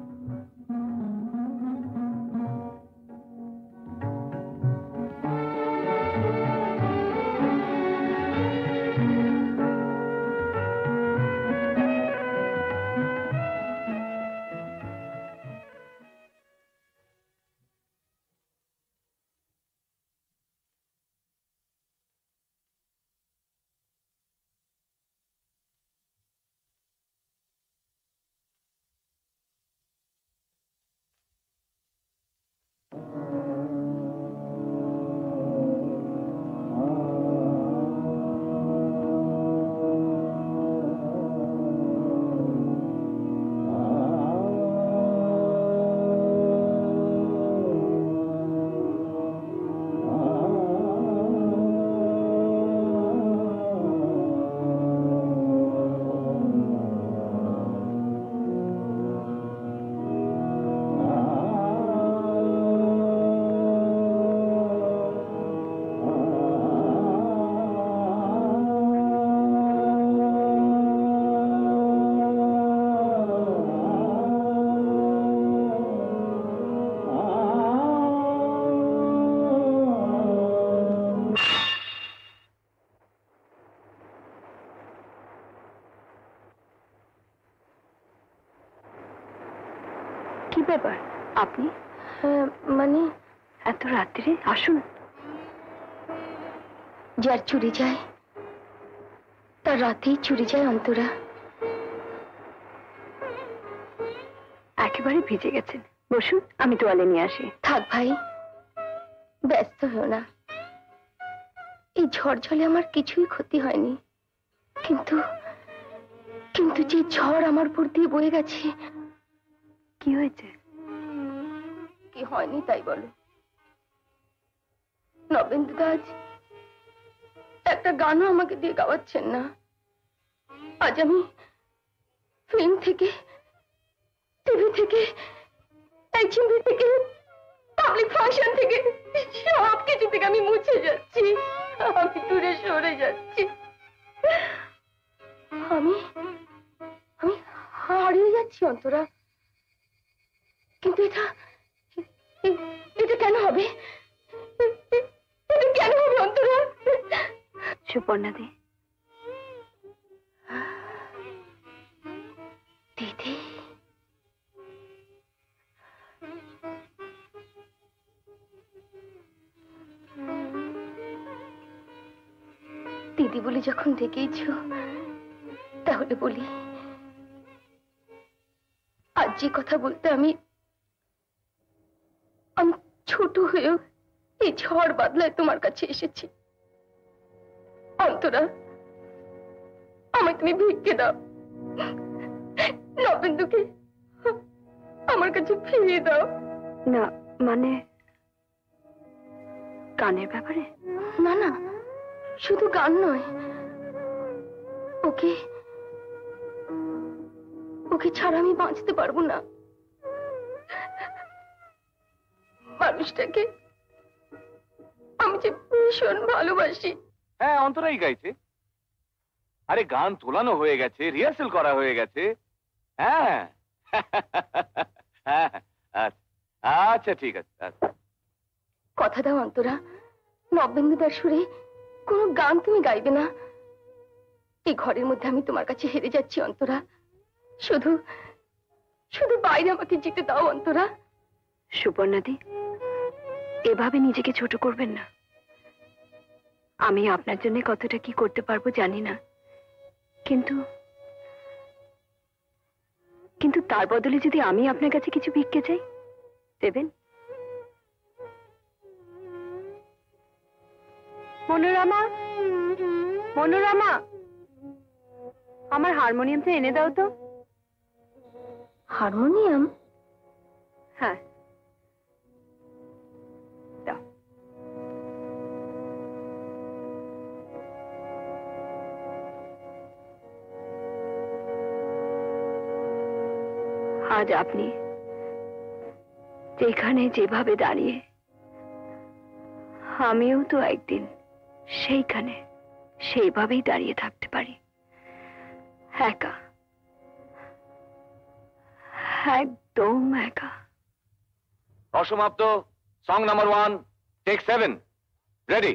ব্যাপার? আপনি? মানে এত রাত্রে? আসুন।
যার চুরি যায়, তার রাতেই চুরি যায় অন্তরা।
একেবারে ভিজে গেছেন। বসুন, আমি তোয়ালে নিয়ে আসি।
থাক ভাই, ব্যস্ত হও না। এই ঝড় ঝলে আমার কিছুই ক্ষতি হয়নি। কিন্তু কিন্তু যে ঝড় আমার উপর দিয়ে বয়ে গেছে,
কি হয়েছে?
হয়নি, তাই বলো। নবেন্দু দাস একটা গানও আমাকে দিয়ে গাওয়াচ্ছেন না। আজ আমি ফিল্ম থেকে টিভি থেকে অ্যাকশন থেকে পাবলিক ফাংশন থেকে, সব কিছু থেকে আমি মুছে যাচ্ছি। আমি দূরে সরে যাচ্ছি। আমি আমি হারিয়ে যাচ্ছি অন্তরা। কিন্তু এটা এটা কেন হবে? এটা কেন হবে, অন্তরা?
সুপর্ণা দে
দিদি।
দিদি বলে যখন ডেকেইছ, তাহলে বলি, আজ যে কথা বলতে আমি ছোট হয়েও এই ঝড় বাদলায় তোমার কাছে এসেছি। অন্তরা আমায় তুমি ভিক্ষে দাও। নবেন্দুকে আমার কাছে ফিরিয়ে দাও।
না মানে গানের ব্যাপারে?
না না শুধু গান নয়। ওকে ওকে ছাড়া আমি বাঁচতে পারব না। মানুষটাকে। আমি যে ভীষণ ভালোবাসি।
হ্যাঁ অন্তরাই গাইছে। আরে গান তোলানো হয়ে গেছে রিহার্সেল করা হয়ে গেছে। হ্যাঁ হ্যাঁ, আচ্ছা আচ্ছা ঠিক আছে আচ্ছা।
কথা দাও অন্তরা। নবেন্দুদার সুরে কোনো গান তুমি গাইবে না। এই ঘরের মধ্যে আমি তোমার কাছে হেরে যাচ্ছি অন্তরা। শুধু শুধু বাইরে আমাকে যেতে দাও অন্তরা।
সুপর্ণাদি এভাবে নিজেকে ছোট করবেন না। আমি আপনার জন্য কতটা কি করতে পারব জানি না। কিন্তু কিন্তু তার বদলে যদি আমি আপনার কাছে কিছু ভিক্ষে চাই দেবেন? মনোরমা মনোরমা আমার হারমোনিয়ামটা এনে দাও তো।
হারমোনিয়াম?
হ্যাঁ। আজ আপনি যেখানে যেভাবে দাঁড়িয়ে, আমিও তো একদিন সেইখানে সেইভাবেই দাঁড়িয়ে থাকতে পারি। একা। একদম একা।
অসমাপ্ত।
Song number one take seven ready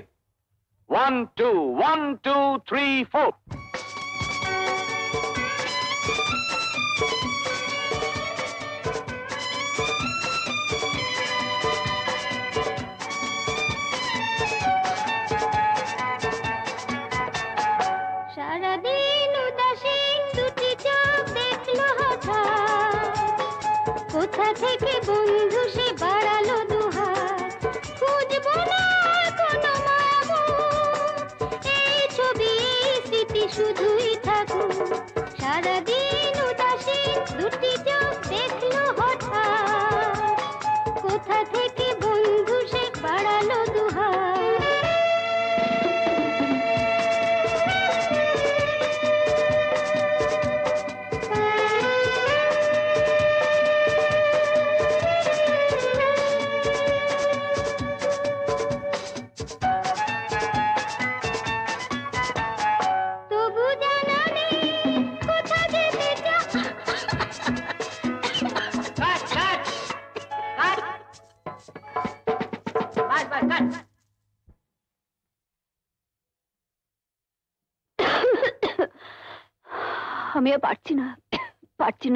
one two one two three four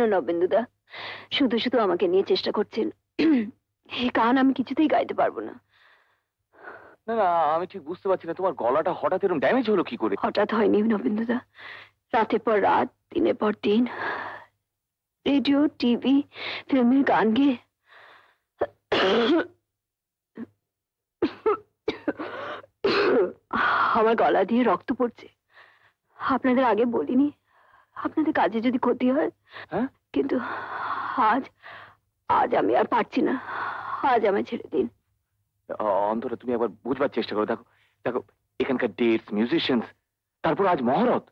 না
নবেন্দুদা শুধু শুধু আমাকে নিয়ে চেষ্টা করছেন। এই গান আমি কিছুতেই গাইতে পারব না।
না না আমি ঠিক বুঝতে পারছি না তোমার গলাটা হঠাৎ এরকম ড্যামেজ হলো কি করে?
হঠাৎ হয়নি নবেন্দুদা রাতের পর রাত দিনের পর দিন। রেডিও টিভি ফিল্মের গান গেয়ে। আমার গলা দিয়ে রক্ত পড়ছে। আপনাদের আগে বলিনি? আপনাদের কাজে যদি ক্ষতি হয়
হ্যাঁ?
কিন্তু আজ আজ আমি আর পারছি না। আজ আমায় ছেড়ে দিন।
অন্তরা তুমি একবার বুঝবার চেষ্টা করো। দেখো দেখো এখানকার ডেটস মিউজিশিয়ানস তারপর আজ মহরত।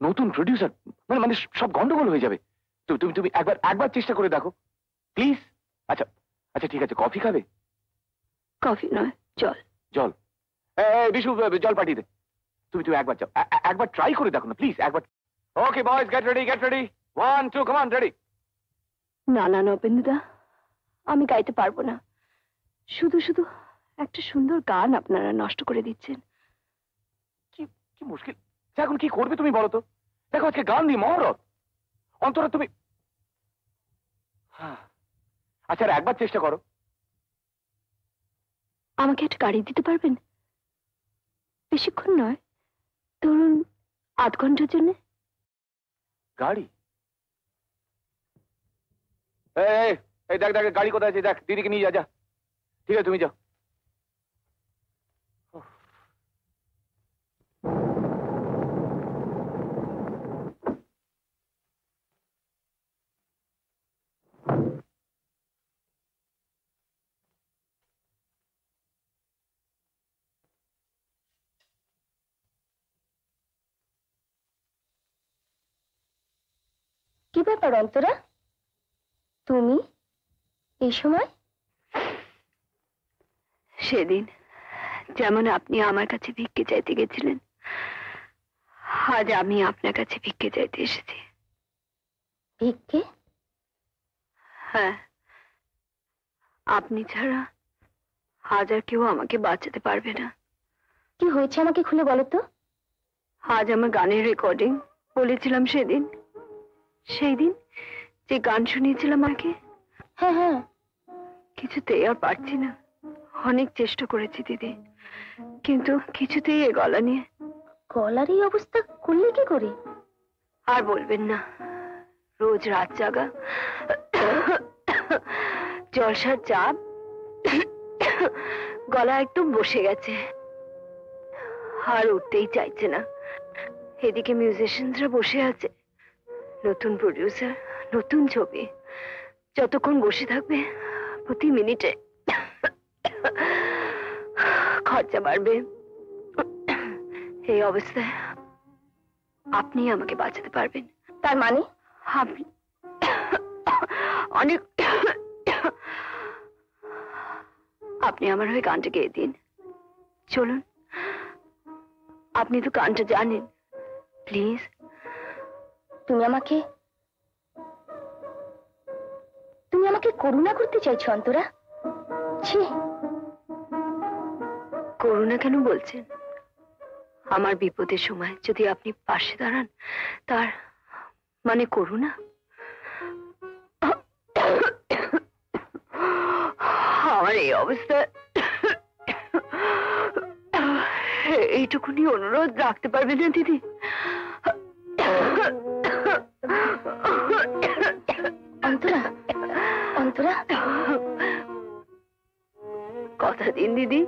নতুন প্রডিউসার মানে মানে সব গন্ডগোল হয়ে যাবে। তুমি তুমি তুমি একবার একবার চেষ্টা করে দেখো। প্লিজ আচ্ছা আচ্ছা ঠিক আছে কফি খাবে?
কফি নয় জল।
জল। বিশু জল পাঠিয়ে দে। তুমি তুমি একবার যাও। একবার ট্রাই করে দেখো না প্লিজ একবার okay boys get ready get ready one two come on ready
না না নবেন্দুদা আমি গাইতে পারব না। শুধু শুধু একটা সুন্দর গান আপনারা নষ্ট করে দিচ্ছেন।
কি কি মুশকিল? এখন কি করবে তুমি বলো তো? দেখো আজকে গান দি মহরত। অন্তরা তুমি হ্যাঁ। আচ্ছা আর একবার চেষ্টা করো।
আমাকে একটা গাড়ি দিতে পারবেন? বেশিক্ষণ নয় ধরুন আধ ঘণ্টার জন্য?
গাড়ি এই, এই, এই দেখ দেখ গাড়ি কোথায় আছে দেখ দিদিকে নিয়ে যা যা ঠিক আছে তুমি যাও
ব্যাপার অন্তরা? তুমি এই সময়? সেদিন যেমন আপনি আমার কাছে ভিক্ষে চাইতে গেছিলেন আজ আমি আপনার কাছে ভিক্ষে চাইতে এসেছি। ভিক্ষে? হ্যাঁ। আপনি ছাড়া আজ আর কেউ আমাকে বাঁচাতে পারবে না। কি হয়েছে আমাকে খুলে বলো তো। আজ আমার গানের রেকর্ডিং বলেছিলাম সেদিন। সেই দিন যে গান শুনিয়েছিলাম আমাকে হ্যাঁ হ্যাঁ। কিছুতেই আর পারছি না। অনেক চেষ্টা করেছি দিদি কিন্তু কিছুতেই এ গলা নিয়ে। গলার এই অবস্থা করলে কি করে? আর বলবেন না রোজ রাত জাগা জলসার চাপ গলা একদম বসে গেছে। আর উঠতেই চাইছে না। এদিকে মিউজিশিয়ানসরা বসে আছে। নতুন প্রডিউসার নতুন ছবি। যতক্ষণ বসে থাকবে প্রতি মিনিটে খরচা বাড়বে। এই অবস্থায় আপনি আমাকে বাঁচাতে পারবেন। তার মানে? আপনি অনেক আপনি আমার হয়ে গানটা গেয়ে দিন। চলুন আপনি তো গানটা জানেন। প্লিজ তুমি আমাকে? তুমি আমাকে করুণা করতে চাইছো, অন্তরা? ছি। করুণা কেন বলছেন? আমার বিপদের সময় যদি আপনি পাশে দাঁড়ান, তার মানে করুণা? আমার এই অবস্থা এইটুকুনি অনুরোধ রাখতে পারবেন না, দিদি? দিন দিদি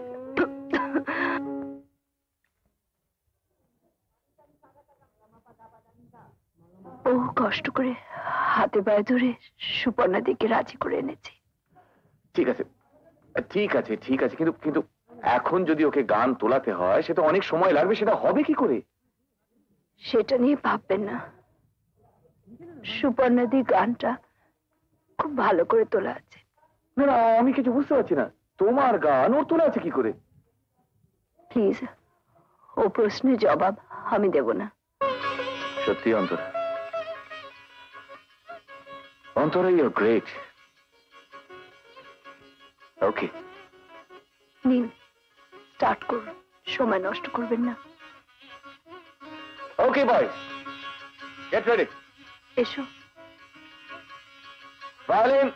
ও কষ্ট করে হাতে পায়ে ধরে সুপর্ণা দিকে রাজি করে এনেছে।
ঠিক আছে। ঠিক আছে ঠিক আছে। কিন্তু কিন্তু এখন যদি ওকে গান তোলাতে হয় সেটা অনেক সময় লাগবে সেটা হবে কি করে?
সেটা নিয়ে ভাববেন না। সুপর্ণাদি গানটা খুব ভালো করে তোলা আছে।
না না আমি কিছু বুঝতে পারছি না। তোমার গান ওর তোলা আছে কি করে?
প্লিজ ও প্রশ্নের জবাব আমি দেব না।
সত্যি Antara. Antara you great okay
নিন স্টার্ট করুন। সময় নষ্ট করবেন না।
ওকে বয় গেট রেডি
এসো।
ভায়োলিন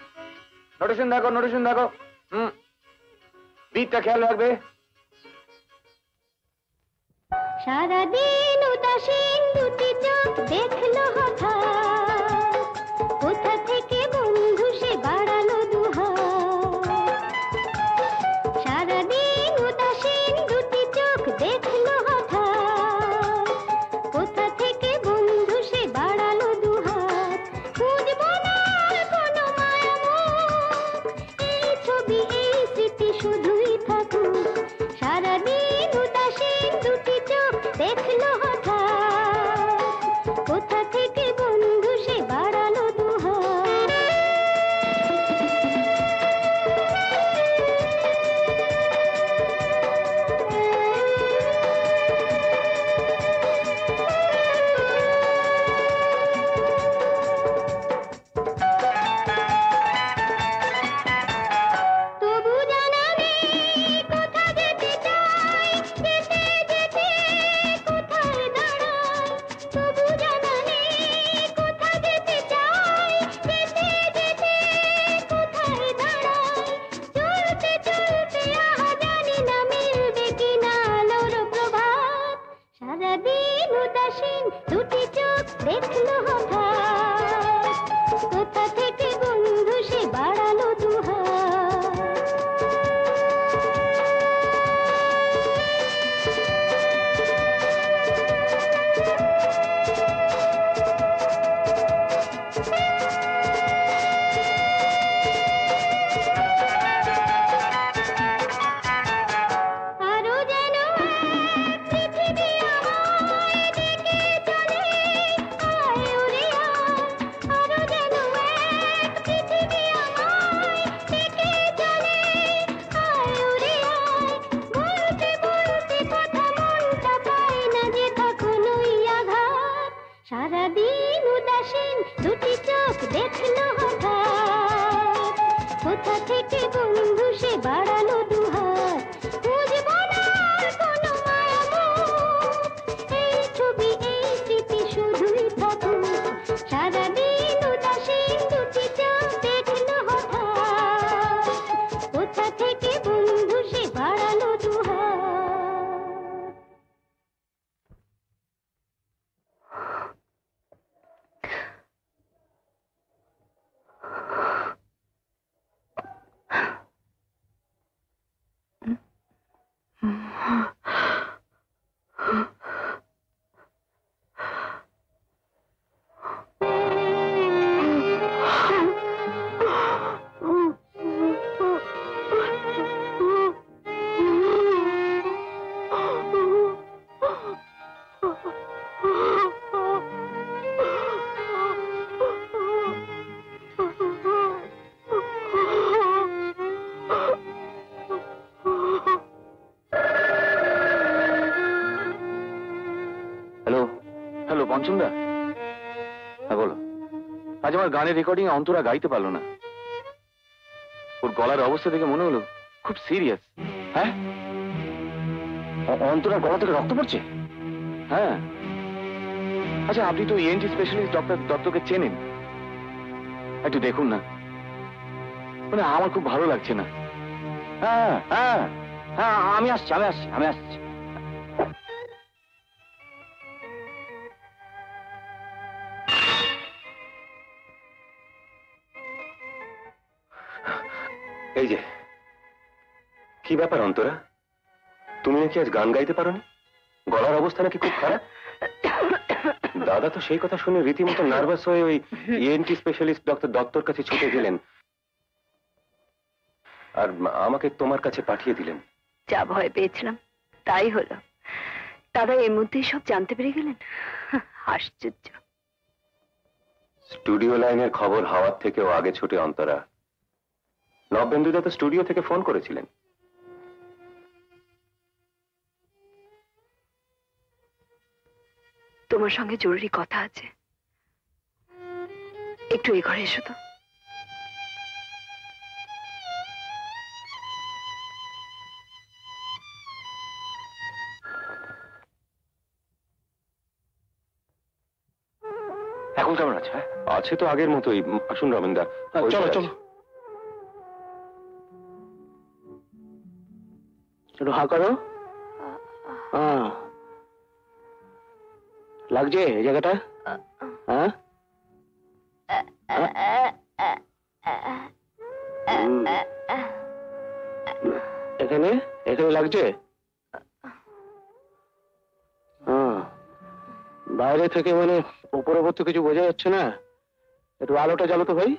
নোটেশন দেখো নোটেশন দেখো। হুম। বিটটা খেয়াল রাখবে।
সারাদিন উদাসীন দুটি চোখ দেখল হঠাৎ।
গানের রেকর্ডিং অন্তরা গাইতে পারল না। ওর গলার অবস্থা দেখে মনে হলো খুব সিরিয়াস
হ্যাঁ? অন্তরার গলা থেকে রক্ত পড়ছে?
হ্যাঁ। আচ্ছা আপনি তো ইএনটি স্পেশালিস্ট ডক্টর দত্তকে চেনেন। একটু দেখুন না। মানে আমার খুব ভালো লাগছে না।
হ্যাঁ হ্যাঁ হ্যাঁ আমি আসছি আমি আসছি আমি আসছি।
এই যে কি ব্যাপার অন্তরা? তুমি নাকি আজ গান গাইতে পারোনি? গলার অবস্থা নাকি খুব খারাপ? দাদা তো সেই কথা শুনে রীতিমতো নার্ভাস হয়ে ওই ইএনটি স্পেশালিস্ট ডক্টর দত্তর কাছে ছুটে গেলেন। আর আমাকে তোমার কাছে পাঠিয়ে দিলেন।
যা ভয় পেয়েছিলাম তাই হলো। দাদা এর মধ্যেই সব জানতে পেরে গেলেন? আশ্চর্য।
স্টুডিও লাইনের খবর হাওয়ার থেকেও আগে ছুটে অন্তরা। নবেন্দুদা তো স্টুডিও থেকে ফোন করেছিলেন।
তোমার সঙ্গে জরুরি কথা আছে। একটু এই ঘরে এসো তো।
এখন কেমন আছে? হ্যাঁ?
আছে তো আগের মতোই। আসুন রমেনদা।
চলো চলো। একটু হা করো। হ্যাঁ। লাগছে এই জায়গাটা? হ্যাঁ। এখানে? এখানে লাগছে? হ্যাঁ। বাইরে থেকে মানে উপর উপর তো কিছু বোঝা যাচ্ছে না। একটু আলোটা জ্বালো তো ভাই।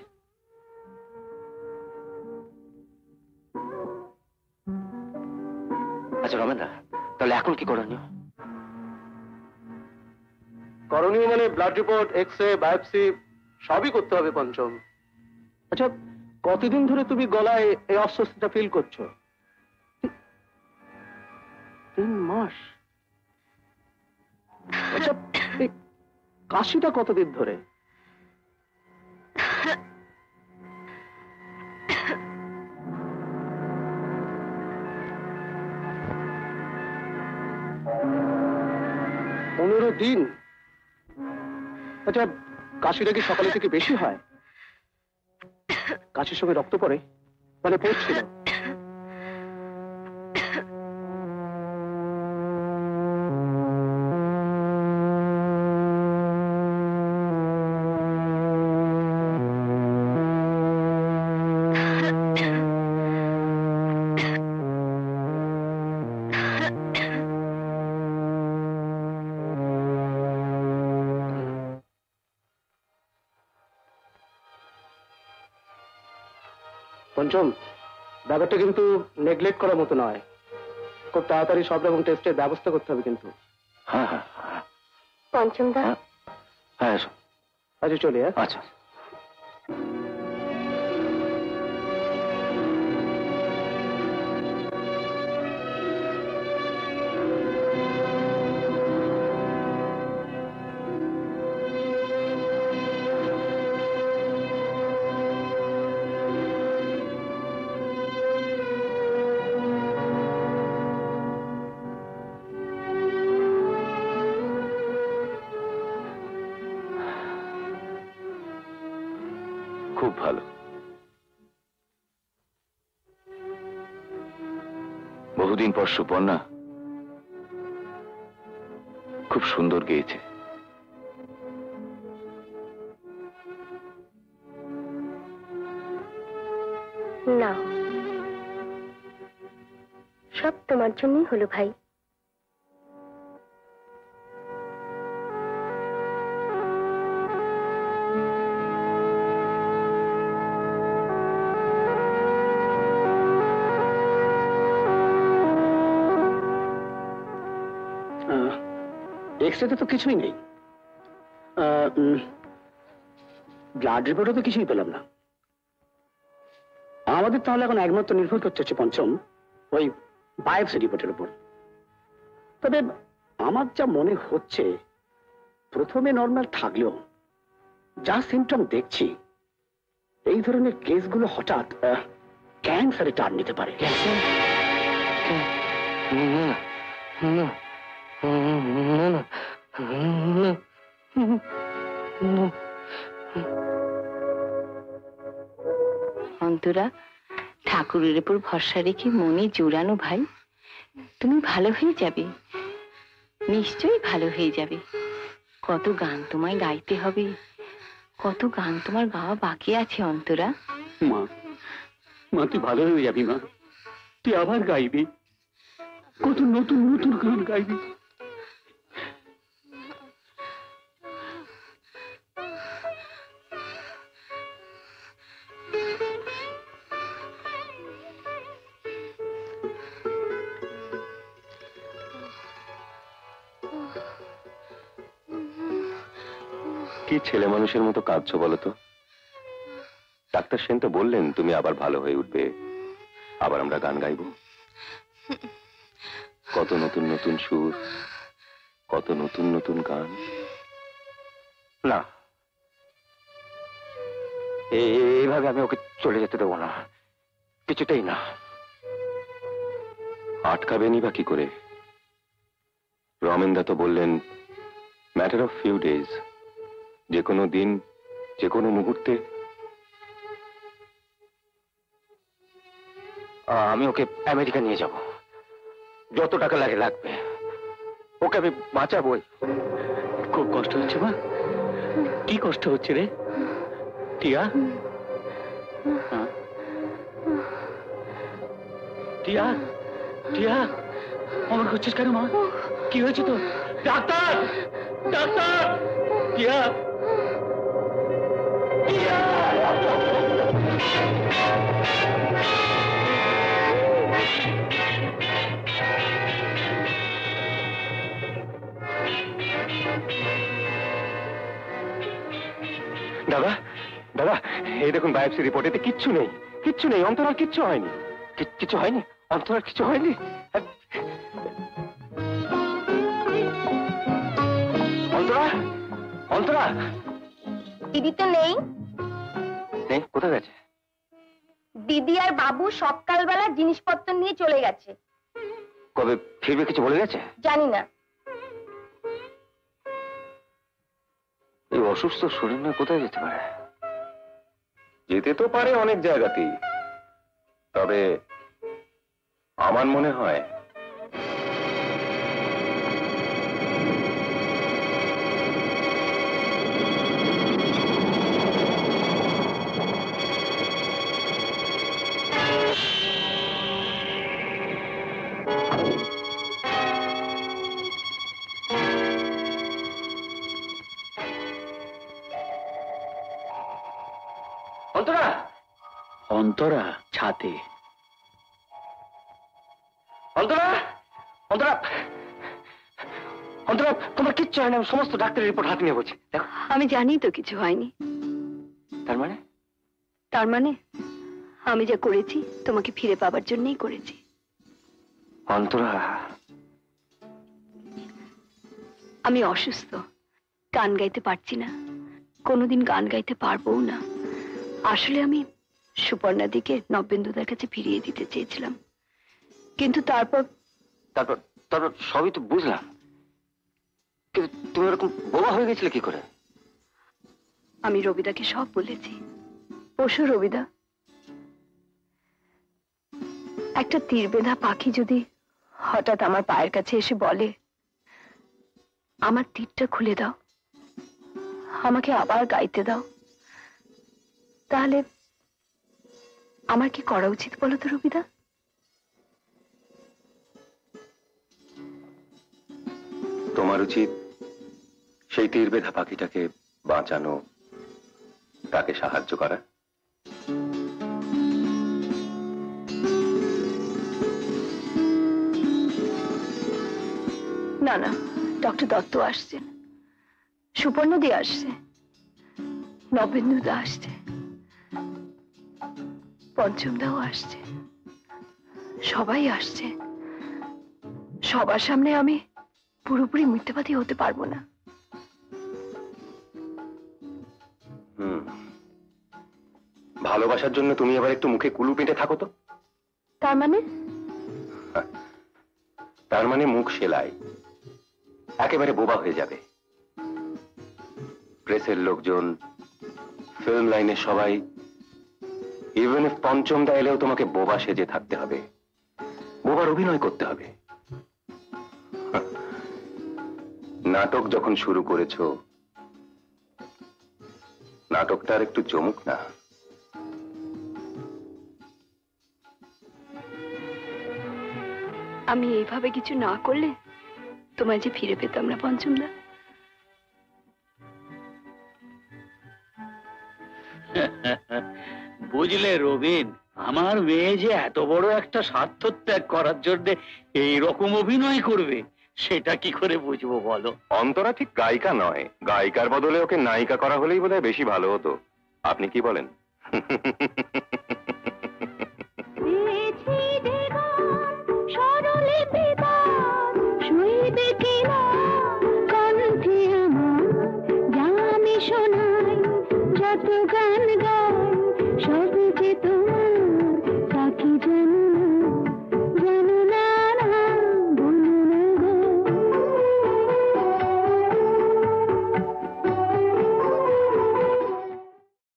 আচ্ছা রমেনদা তাহলে এখন কি করণীয়?
করণীয় মানে blood report X ray biopsy সবই করতে হবে পঞ্চম। আচ্ছা কতদিন ধরে তুমি গলায় এই অস্বস্তিটা ফিল করছ? তিন মাস? আচ্ছা কাশিটা কতদিন ধরে? দিন। আচ্ছা কাশিটা কি সকালে থেকে বেশি হয়? কাশির সঙ্গে রক্ত পড়ে? মানে পড়ছিল? ব্যাপারটা কিন্তু নেগলেক্ট করার মতো নয়। খুব তাড়াতাড়ি সব রকম টেস্টের ব্যবস্থা করতে হবে কিন্তু।
হ্যাঁ হ্যাঁ হ্যাঁ।
পঞ্চম দা
হ্যাঁ হ্যাঁ
আচ্ছা চলি হ্যাঁ।
আচ্ছা।
বহুদিন পর সুপর্ণা খুব সুন্দর গেয়েছে।
না। সব তোমার জন্যই হলো ভাই।
এক্স রেতে তো কিছুই নেই ব্লাড রিপোর্টে তো কিছুই পেলাম না আমাদের তাহলে এখন একমাত্র নির্ভর করতে হচ্ছে পঞ্চম ওই বায়োপসি রিপোর্টের উপর তবে আমার যা মনে হচ্ছে
প্রথমে নর্মাল থাকলেও যা সিমটম দেখছি এই ধরনের কেসগুলো হঠাৎ ক্যান্সারে টার্ন নিতে পারে
অন্তরা, ঠাকুরের উপর ভরসা রেখে মনে জোড়ানো ভাই, তুমি ভালো হয়ে যাবে। নিশ্চয়ই ভালো হয়ে যাবে। কত গান তোমায় গাইতে হবে, কত গান তোমার গাওয়া বাকি আছে অন্তরা।
মা মা, তুই ভালো হয়ে যাবি মা। তুই আবার গাইবি। কত নতুন নতুন গান গাইবি।
ছেলে মানুষের মতো কাঁদছো বলো তো? ডাক্তার সেন তো বললেন তুমি আবার ভালো হয়ে উঠবে। আবার আমরা গান গাইবো। কত নতুন নতুন সুর, কত নতুন নতুন গান।
না। এইভাবে আমি ওকে চলে যেতে দেবো না। কিছুতেই না।
আটকাবেনি বা কি করে? রমেনদা তো বললেন ম্যাটার অফ ফিউ ডেজ যে কোনো দিন যে কোনো মুহূর্তে
আমি ওকে আমেরিকা নিয়ে যাব। যত টাকা লাগে লাগবে। ওকে আমি বাঁচাবই
খুব কষ্ট হচ্ছে মা। কি কষ্ট হচ্ছে রে? টিয়া? হ্যাঁ? টিয়া? টিয়া? আমার করছিস কেন মা? কি হয়েছে তো ডাক্তার! ডাক্তার! টিয়া!
দাদা দাদা, এই দেখুন বায়োপসি রিপোর্ট কিচ্ছু নেই কিচ্ছু নেই অন্তরার কিচ্ছু হয়নি।
কিছু হয়নি? অন্তরার কিছু হয়নি? অন্তরা অন্তরা।
দিদি তো নেই।
নেই কোথায় গেছে?
দিদি আর বাবু সকালবেলা জিনিসপত্র নিয়ে চলে গেছে।
কবে ফিরবে কিছু বলে গেছে?
জানি না।
এই অসুস্থ শরীর নিয়ে কোথায় যেতে পারে?
যেতে তো পারে অনেক জায়গাতেই। তবে আমার মনে হয়
অন্তরা
ছাতে।
অন্তরা! অন্তরা! অন্তরা তোমার কিচ্ছু হয় না আমি সমস্ত ডাক্তারের রিপোর্ট হাতে নিয়ে বলছি। দেখো।
আমি জানি তো কিছু হয়নি।
তার মানে?
তার মানে আমি যা করেছি তোমাকে ফিরে পাবার জন্যই করেছি।
অন্তরা।
আমি অসুস্থ। গান গাইতে পারছি না। কোনোদিন গান গাইতে পারবও না। আসলে আমি সুপর্ণাদিকে নবেন্দুদার কাছে ফিরিয়ে দিতে চেয়েছিলাম। কিন্তু তারপর
তারপর তারপর সবই তো বুঝলাম। কিন্তু তুমি এরকম বোবা হয়ে গেছিলে কি করে?
আমি রবিদাকে সব বলেছি। পশু রবিদা একটা তীর বেঁধা পাখি যদি হঠাৎ আমার পায়ের কাছে এসে বলে আমার তীরটা খুলে দাও আমাকে আবার গাইতে দাও তাহলে আমার কি করা উচিত বলো তো রবিদা?
তোমার উচিত সেই তীর বেধা পাখিটাকে বাঁচানো তাকে সাহায্য করা।
না না ডক্টর দত্ত আসছেন। সুপর্ণদি আসছে। নবেন্দুদা আসছে। পঞ্চমদাও আসছে। সবাই আসছে। সবার সামনে আমি পুরোপুরি মিথ্যাবাদী হতে পারব না।
ভালোবাসার জন্য তুমি এবার একটু মুখে কুলু পেটে থাকো তো।
তার মানে?
তার মানে মুখ সেলাই। একেবারে বোবা হয়ে যাবে। প্রেসের লোকজন ফিল্ম লাইনের সবাই ইভেন ইফ পঞ্চম দা এলেও তোমাকে বোবা সেজে থাকতে হবে। বোবার অভিনয় করতে হবে। নাটক যখন শুরু করেছ নাটকটা আর একটু চমুক না।
আমি এইভাবে কিছু না করলে তোমায় যে ফিরে পেতাম না পঞ্চমদা <laughs>
বুঝলে রবিন, আমার মেয়ে যে এত বড় একটা স্বার্থ ত্যাগ করার জন্য এই রকম অভিনয় করবে, সেটা কি করে বুঝব বলো?
অন্তরা ঠিক গায়িকা নয়। গায়িকার বদলে ওকে নায়িকা করা হলেই বোধহয় বেশি ভালো হতো। আপনি কি বলেন? <laughs>